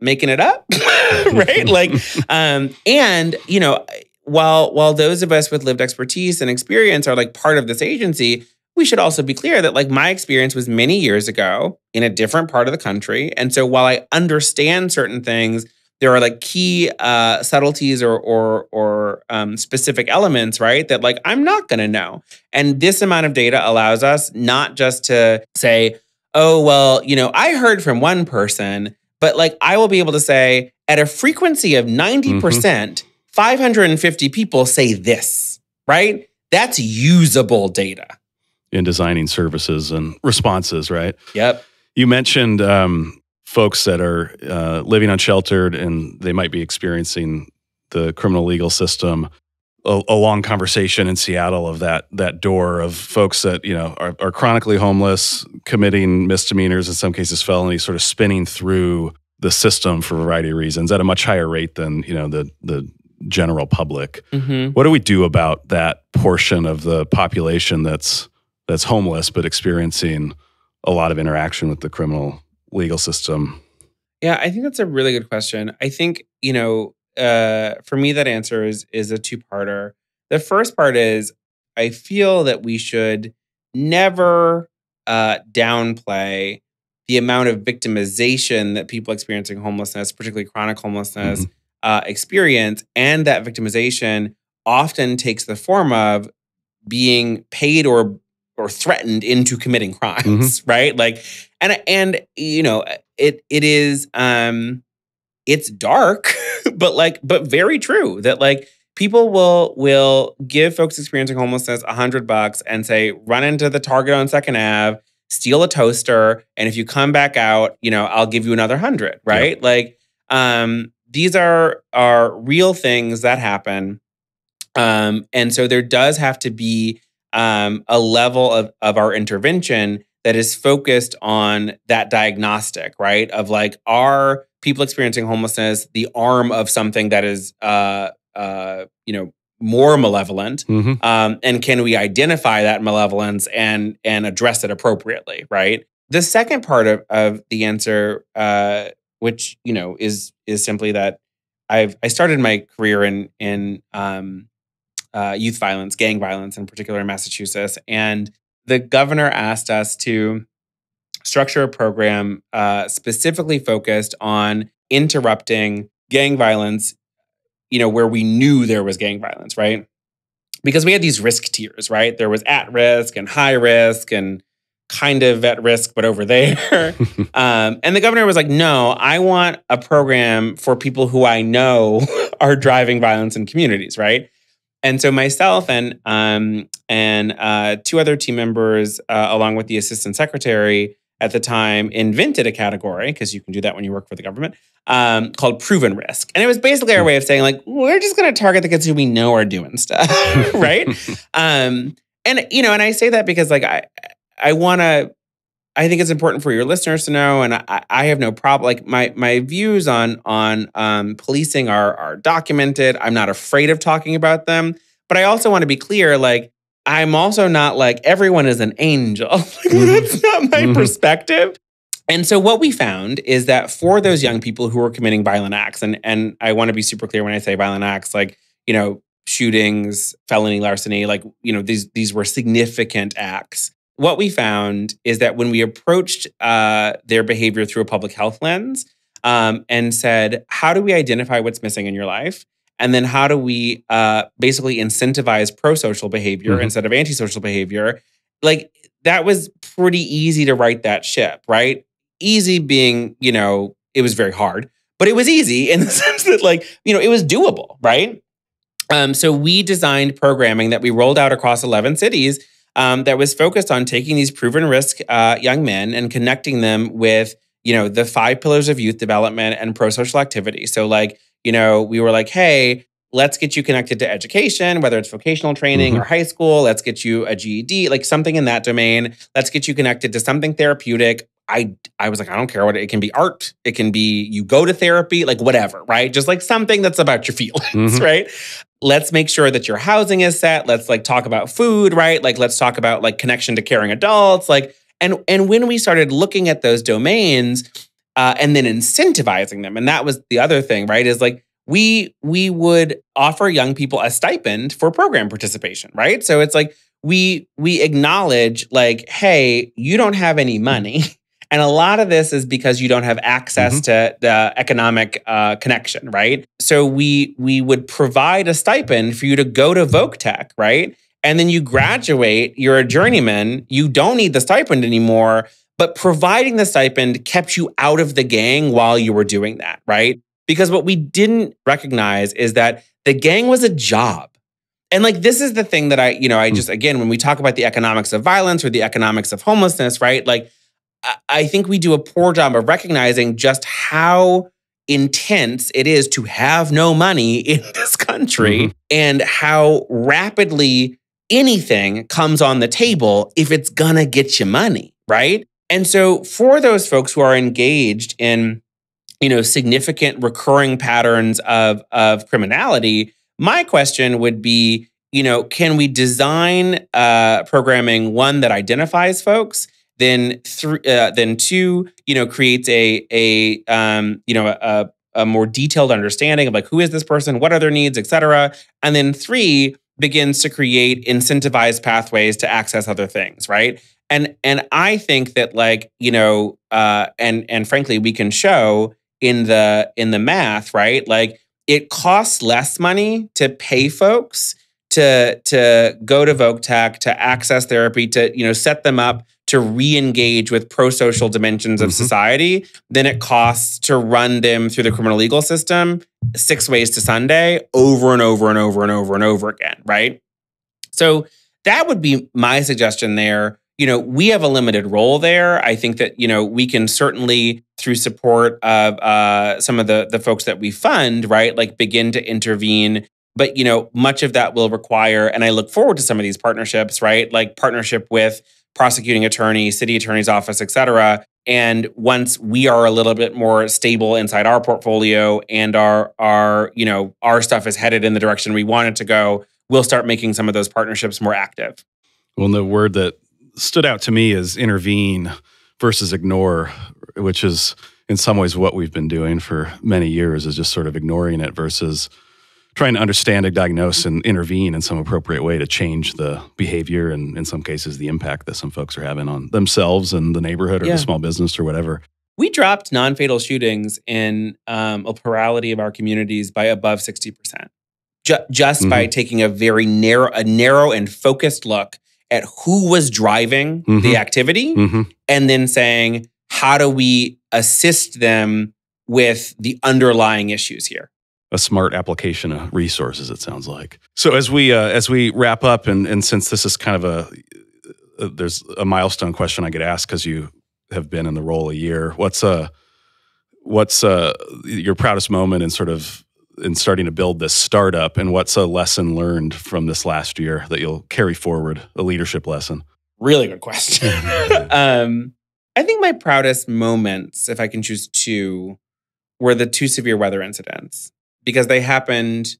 making it up, right? like um, and you know, while while those of us with lived expertise and experience are like part of this agency, we should also be clear that like my experience was many years ago in a different part of the country, and so while I understand certain things, there are like key uh, subtleties or or or um, specific elements, right? That like I'm not going to know, and this amount of data allows us not just to say, oh well, you know, I heard from one person but like I will be able to say at a frequency of 90%, percent 550 people say this, right? That's usable data. In designing services and responses, right? Yep. You mentioned um, folks that are uh, living unsheltered and they might be experiencing the criminal legal system. A, a long conversation in Seattle of that that door of folks that you know are, are chronically homeless, committing misdemeanors in some cases felonies, sort of spinning through the system for a variety of reasons at a much higher rate than you know the the general public. Mm-hmm. What do we do about that portion of the population that's that's homeless but experiencing a lot of interaction with the criminal legal system? Yeah, I think that's a really good question. I think, you know, uh, for me, that answer is is a two parter. The first part is I feel that we should never uh, downplay the amount of victimization that people experiencing homelessness, particularly chronic homelessness, mm-hmm. uh, experience, and that victimization often takes the form of being paid or or threatened into committing crimes, mm-hmm. right? Like, and and you know, it it is um, it's dark, but like, but very true that like people will will give folks experiencing homelessness a hundred bucks and say run into the Target on Second Ave, steal a toaster, and if you come back out, you know I'll give you another hundred. Right? Yeah. Like um, these are are real things that happen, um, and so there does have to be um, a level of of our intervention that is focused on that diagnostic, right? Of like, are people experiencing homelessness the arm of something that is uh, uh, you know, more malevolent? Mm-hmm. Um, and can we identify that malevolence and and address it appropriately? Right. The second part of, of the answer, uh, which you know, is is simply that I've I started my career in in um, uh, youth violence, gang violence, in particular in Massachusetts, and the governor asked us to structure a program uh, specifically focused on interrupting gang violence you know, where we knew there was gang violence, right? Because we had these risk tiers, right? There was at risk and high risk and kind of at risk, but over there. um, and the governor was like, no, I want a program for people who I know are driving violence in communities, right? And so myself and um, and uh, two other team members, uh, along with the assistant secretary at the time, invented a category because you can do that when you work for the government um, called Proven Risk. And it was basically our hmm. way of saying, like, we're just going to target the kids who we know are doing stuff, right? um, and, you know, and I say that because, like, I, I want to, I think it's important for your listeners to know, and I, I, have no problem. Like my my views on on um, policing are are documented. I'm not afraid of talking about them, but I also want to be clear. Like I'm also not like everyone is an angel. mm-hmm. That's not my mm-hmm. perspective. And so what we found is that for those young people who are committing violent acts, and and I want to be super clear when I say violent acts, like, you know, shootings, felony larceny, like, you know, these these were significant acts. What we found is that when we approached uh, their behavior through a public health lens um, and said, how do we identify what's missing in your life? And then how do we uh, basically incentivize pro social behavior mm-hmm. instead of antisocial behavior? Like that was pretty easy to write that ship, right? easy being, you know, it was very hard, but it was easy in the sense that, like, you know, it was doable, right? Um, so we designed programming that we rolled out across 11 cities um, that was focused on taking these proven risk uh, young men and connecting them with, you know, the five pillars of youth development and pro social activity. So, like, you know, we were like, hey, let's get you connected to education, whether it's vocational training mm-hmm. or high school. Let's get you a GED, like something in that domain. Let's get you connected to something therapeutic. I I was like, I don't care what it, it can be art, it can be you go to therapy, like whatever, right? Just like something that's about your feelings, mm-hmm. right? Let's make sure that your housing is set. Let's like talk about food, right? Like let's talk about like connection to caring adults, like and and when we started looking at those domains uh, and then incentivizing them, and that was the other thing, right? Is like we we would offer young people a stipend for program participation, right? So it's like we we acknowledge like, hey, you don't have any money. And a lot of this is because you don't have access mm-hmm. to the economic uh, connection, right? So we we would provide a stipend for you to go to Voc Tech, right? And then you graduate, you're a journeyman, you don't need the stipend anymore. But providing the stipend kept you out of the gang while you were doing that, right? Because what we didn't recognize is that the gang was a job. And like this is the thing that I, you know, I hmm. just again when we talk about the economics of violence or the economics of homelessness, right? Like I think we do a poor job of recognizing just how intense it is to have no money in this country mm-hmm. and how rapidly anything comes on the table if it's gonna get you money, right? And so for those folks who are engaged in you know significant recurring patterns of of criminality, my question would be, you know, can we design uh, programming one that identifies folks Then uh, then two, you know, creates a a um, you know a, a more detailed understanding of like who is this person, what are their needs, et cetera. And then three begins to create incentivized pathways to access other things, right? And and I think that like you know, uh, and and frankly, we can show in the in the math, right? Like it costs less money to pay folks to to go to Voc Tech to access therapy to you know set them up to re-engage with pro-social dimensions of mm-hmm. society than it costs to run them through the criminal legal system six ways to Sunday over and over and over and over and over again, right? So that would be my suggestion there. You know, we have a limited role there. I think that, you know, we can certainly through support of uh, some of the the folks that we fund, right, like begin to intervene but you know much of that will require and i look forward to some of these partnerships right like partnership with prosecuting attorney, city attorney's office, et cetera. And once we are a little bit more stable inside our portfolio and our our you know our stuff is headed in the direction we want it to go, we'll start making some of those partnerships more active. Well, the word that stood out to me is intervene versus ignore, which is in some ways what we've been doing for many years is just sort of ignoring it versus trying to understand and diagnose and intervene in some appropriate way to change the behavior and in some cases the impact that some folks are having on themselves and the neighborhood or yeah. the small business or whatever. We dropped non-fatal shootings in um, a plurality of our communities by above 60%. Ju- just mm-hmm. by taking a very narrow, a narrow and focused look at who was driving mm-hmm. the activity mm-hmm. and then saying, how do we assist them with the underlying issues here? A smart application of resources. It sounds like. So as we uh, as we wrap up, and and since this is kind of a uh, there's a milestone question I get asked because you have been in the role a year. What's uh what's uh your proudest moment in sort of in starting to build this startup, and what's a lesson learned from this last year that you'll carry forward, a leadership lesson? Really good question. um, I think my proudest moments, if I can choose two, were the two severe weather incidents because they happened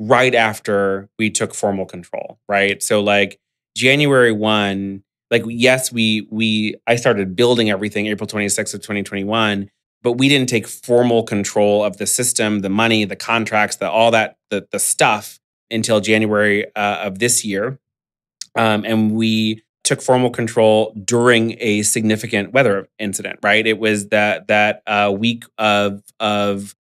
right after we took formal control, right? So like January 1, like yes, we we I started building everything April 26th of 2021, but we didn't take formal control of the system, the money, the contracts, the all that the the stuff until January uh, of this year. Um, and we took formal control during a significant weather incident, right? It was that that uh, week of of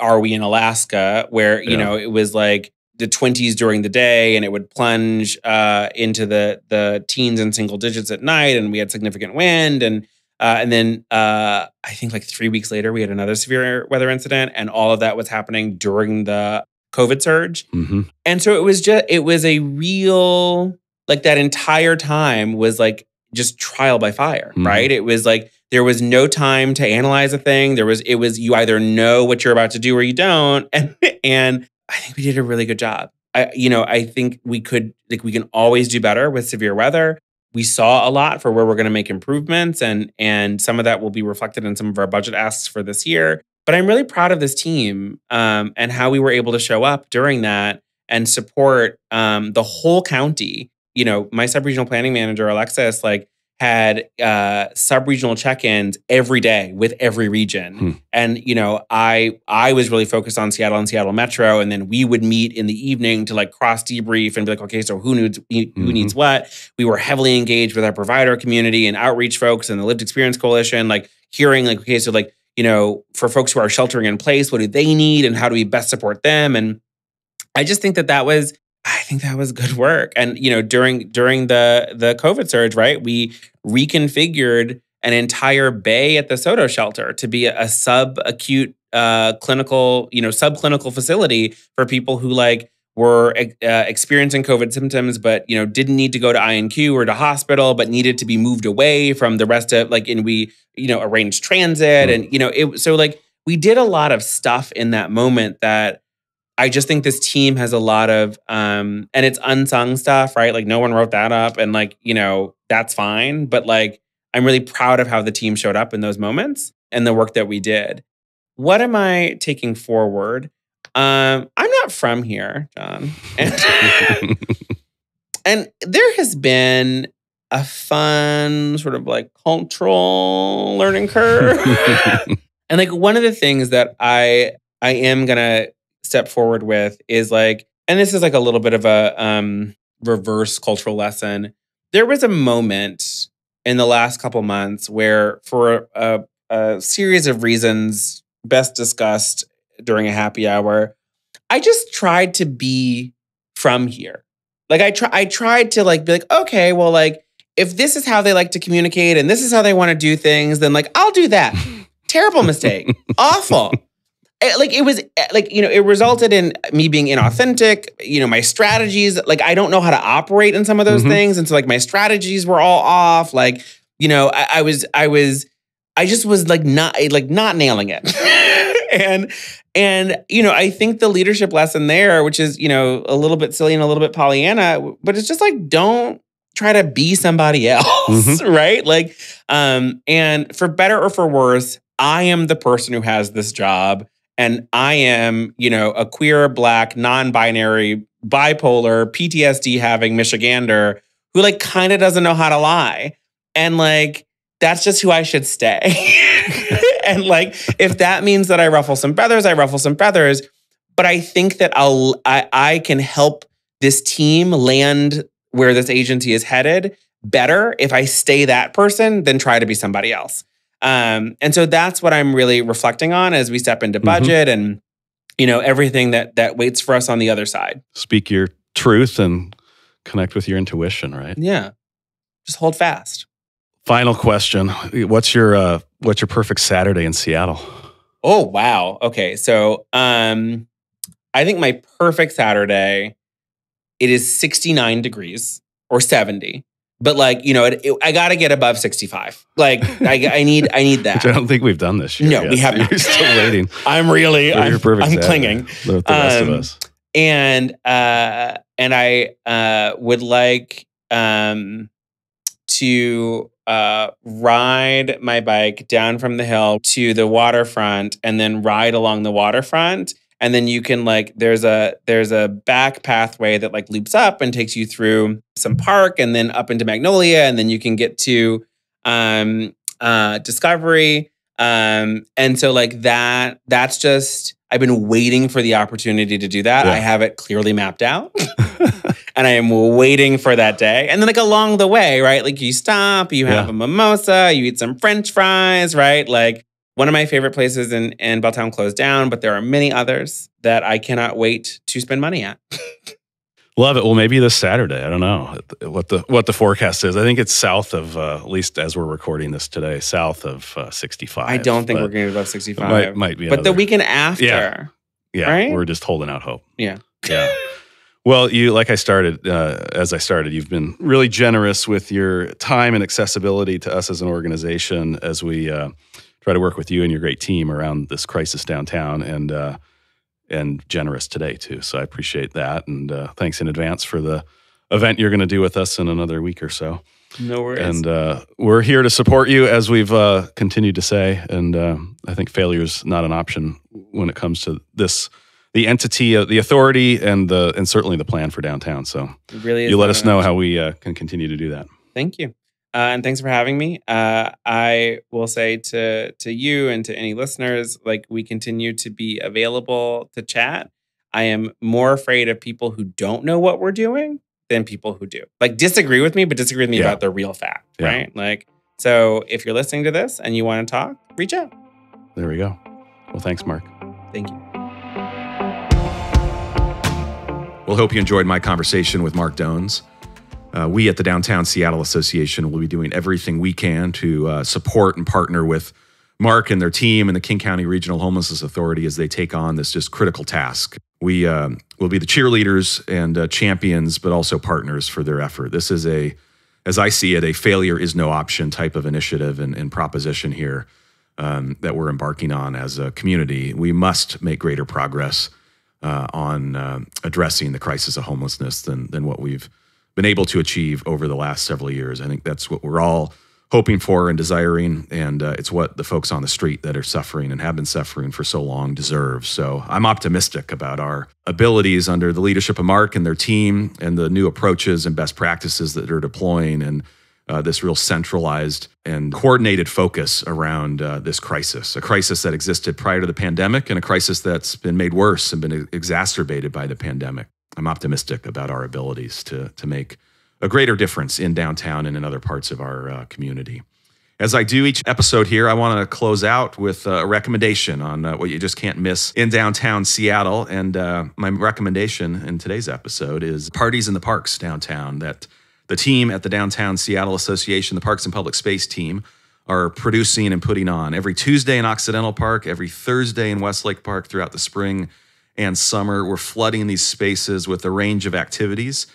are we in Alaska, where you yeah. know it was like the 20s during the day and it would plunge uh, into the the teens and single digits at night and we had significant wind and uh, and then uh, I think like three weeks later we had another severe weather incident and all of that was happening during the COVID surge mm-hmm. and so it was just it was a real like that entire time was like just trial by fire mm-hmm. right it was like there was no time to analyze a thing. There was it was you either know what you're about to do or you don't. And and I think we did a really good job. I you know, I think we could like we can always do better with severe weather. We saw a lot for where we're going to make improvements and and some of that will be reflected in some of our budget asks for this year. But I'm really proud of this team um, and how we were able to show up during that and support um, the whole county. You know, my sub regional planning manager Alexis, like had uh, sub-regional check-ins every day with every region hmm. and you know i i was really focused on seattle and seattle metro and then we would meet in the evening to like cross debrief and be like okay so who needs who mm-hmm. needs what we were heavily engaged with our provider community and outreach folks and the lived experience coalition like hearing like okay so like you know for folks who are sheltering in place what do they need and how do we best support them and i just think that that was I think that was good work. And you know, during during the the COVID surge, right, we reconfigured an entire bay at the SoDo shelter to be a, a sub-acute uh, clinical, you know, subclinical facility for people who like were uh, experiencing COVID symptoms, but you know didn't need to go to I&Q or to hospital, but needed to be moved away from the rest of like, and we you know arranged transit, mm. and you know it. So like we did a lot of stuff in that moment that I just think this team has a lot of um and it's unsung stuff, right? Like no one wrote that up and like, you know, that's fine, but like I'm really proud of how the team showed up in those moments and the work that we did. What am I taking forward? Um I'm not from here, Jon. And, and there has been a fun sort of like cultural learning curve. and like one of the things that I I am gonna step forward with is like, and this is like a little bit of a um reverse cultural lesson. There was a moment in the last couple months where, for a, a series of reasons best discussed during a happy hour, I just tried to be from here. Like I try I tried to like be like, okay, well, like if this is how they like to communicate and this is how they want to do things, then like I'll do that. Terrible mistake. Awful. Eh, like it was eh, like you know it resulted in me being inauthentic you know my strategies like i don't know how to operate in some of those Mhm. things. And so like my strategies were all off. Like you know I, I was i was i just was like not like not nailing it. And and you know i think the leadership lesson there which is you know a little bit silly and a little bit pollyanna but it's just like don't try to be somebody else Mhm. right? Like um and for better or for worse i am the person who has this job and I am, you know, a queer, black, non-binary, bipolar, PTSD having Michigander who like kind of doesn't know how to lie. And like that's just who I should stay. and like if that means that I ruffle some feathers, I ruffle some feathers. But I think that I'll I, I can help this team land where this agency is headed better if I stay that person than try to be somebody else. Um, and so that's what I'm really reflecting on as we step into Mhm. budget and you know everything that that waits for us on the other side. Speak your truth and connect with your intuition, right? Yeah, just hold fast. Final question: What's your uh, what's your perfect Saturday in Seattle? Oh wow. Okay, so um, I think my perfect Saturday, it is 69 degrees or 70. But like you know, it, it- I got to get above 65. Like I, I need I need that. Which I don't think we've done this year. No, yet, we have not. You're still waiting I'm really I'm, I'm clinging. with the rest Um, of us. and uh and i uh would like um to uh ride my bike down from the hill to the waterfront and then ride along the waterfront and then you can like there's a there's a back pathway that like loops up and takes you through some park and then up into magnolia and then you can get to um uh discovery. Um and so like that that's just i've been waiting for the opportunity to do that. Yeah. i have it clearly mapped out. And i am waiting for that day. And then like along the way right like you stop you have Yeah. a mimosa you eat some french fries right? Like one of my favorite places in, in Belltown closed down, but there are many others that I cannot wait to spend money at. Love it. Well, maybe this Saturday. I don't know what the what the forecast is. I think it's south of uh, at least as we're recording this today, south of uh, 65. I don't think we're going to above it 65. Might, might be. but the weekend after, Yeah. yeah, right? we're just holding out hope. Yeah. Yeah. Well, you like I started uh, as I started. You've been really generous with your time and accessibility to us as an organization as we uh, try to work with you and your great team around this crisis downtown, and uh, and generous today too. So I appreciate that, and uh, thanks in advance for the event you're going to do with us in another week or so. no worries. And uh, we're here to support you, as we've uh, continued to say. And uh, I think failure is not an option when it comes to this, the entity, uh, the authority, and the and certainly the plan for downtown. So It really you let us know option. how we uh, can continue to do that. Thank you. Uh, and thanks for having me. Uh, I will say to to you and to any listeners, like we continue to be available to chat. I am more afraid of people who don't know what we're doing than people who do. Like disagree with me, but disagree with me Yeah. about the real fact, Yeah. right? Like, so if you're listening to this and you want to talk, reach out. There we go. Well, thanks, Marc. Thank you. Well, hope you enjoyed my conversation with Marc Dones. Uh, we at the Downtown Seattle Association will be doing everything we can to uh, support and partner with Marc and their team and the King County Regional Homelessness Authority as they take on this just critical task. We um, will be the cheerleaders and uh, champions, but also partners for their effort. This is a, as I see it, a failure is no option type of initiative and, and proposition here um, that we're embarking on as a community. We must make greater progress uh, on uh, addressing the crisis of homelessness than than what we've been able to achieve over the last several years. I think that's what we're all hoping for and desiring, and uh, it's what the folks on the street that are suffering and have been suffering for so long deserve. So I'm optimistic about our abilities under the leadership of Marc and their team, and the new approaches and best practices that they're deploying, and uh, this real centralized and coordinated focus around uh, this crisis, a crisis that existed prior to the pandemic and a crisis that's been made worse and been exacerbated by the pandemic. I'm optimistic about our abilities to, to make a greater difference in downtown and in other parts of our uh, community. As I do each episode here, I want to close out with a recommendation on uh, what you just can't miss in downtown Seattle. And uh, my recommendation in today's episode is Parties in the Parks downtown that the team at the Downtown Seattle Association, the Parks and Public Space team, are producing and putting on every Tuesday in Occidental Park, every Thursday in Westlake Park throughout the spring and summer. We're flooding these spaces with a range of activities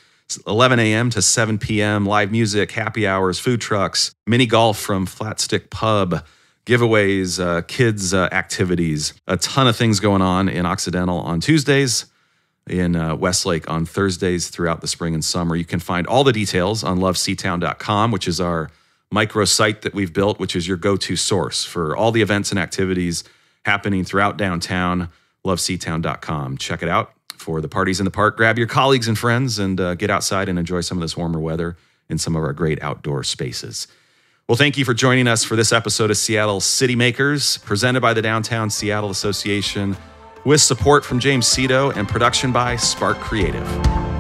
11 a.m. to 7 p.m., live music, happy hours, food trucks, mini golf from Flatstick Pub, giveaways, uh, kids' uh, activities, a ton of things going on in Occidental on Tuesdays, in uh, Westlake on Thursdays throughout the spring and summer. You can find all the details on loveseatown.com, which is our micro site that we've built, which is your go to source for all the events and activities happening throughout downtown. Loveseatown.com. Check it out for the parties in the park. Grab your colleagues and friends and uh, get outside and enjoy some of this warmer weather in some of our great outdoor spaces. Well, thank you for joining us for this episode of Seattle City Makers, presented by the Downtown Seattle Association, with support from James Cito and production by Spark Creative.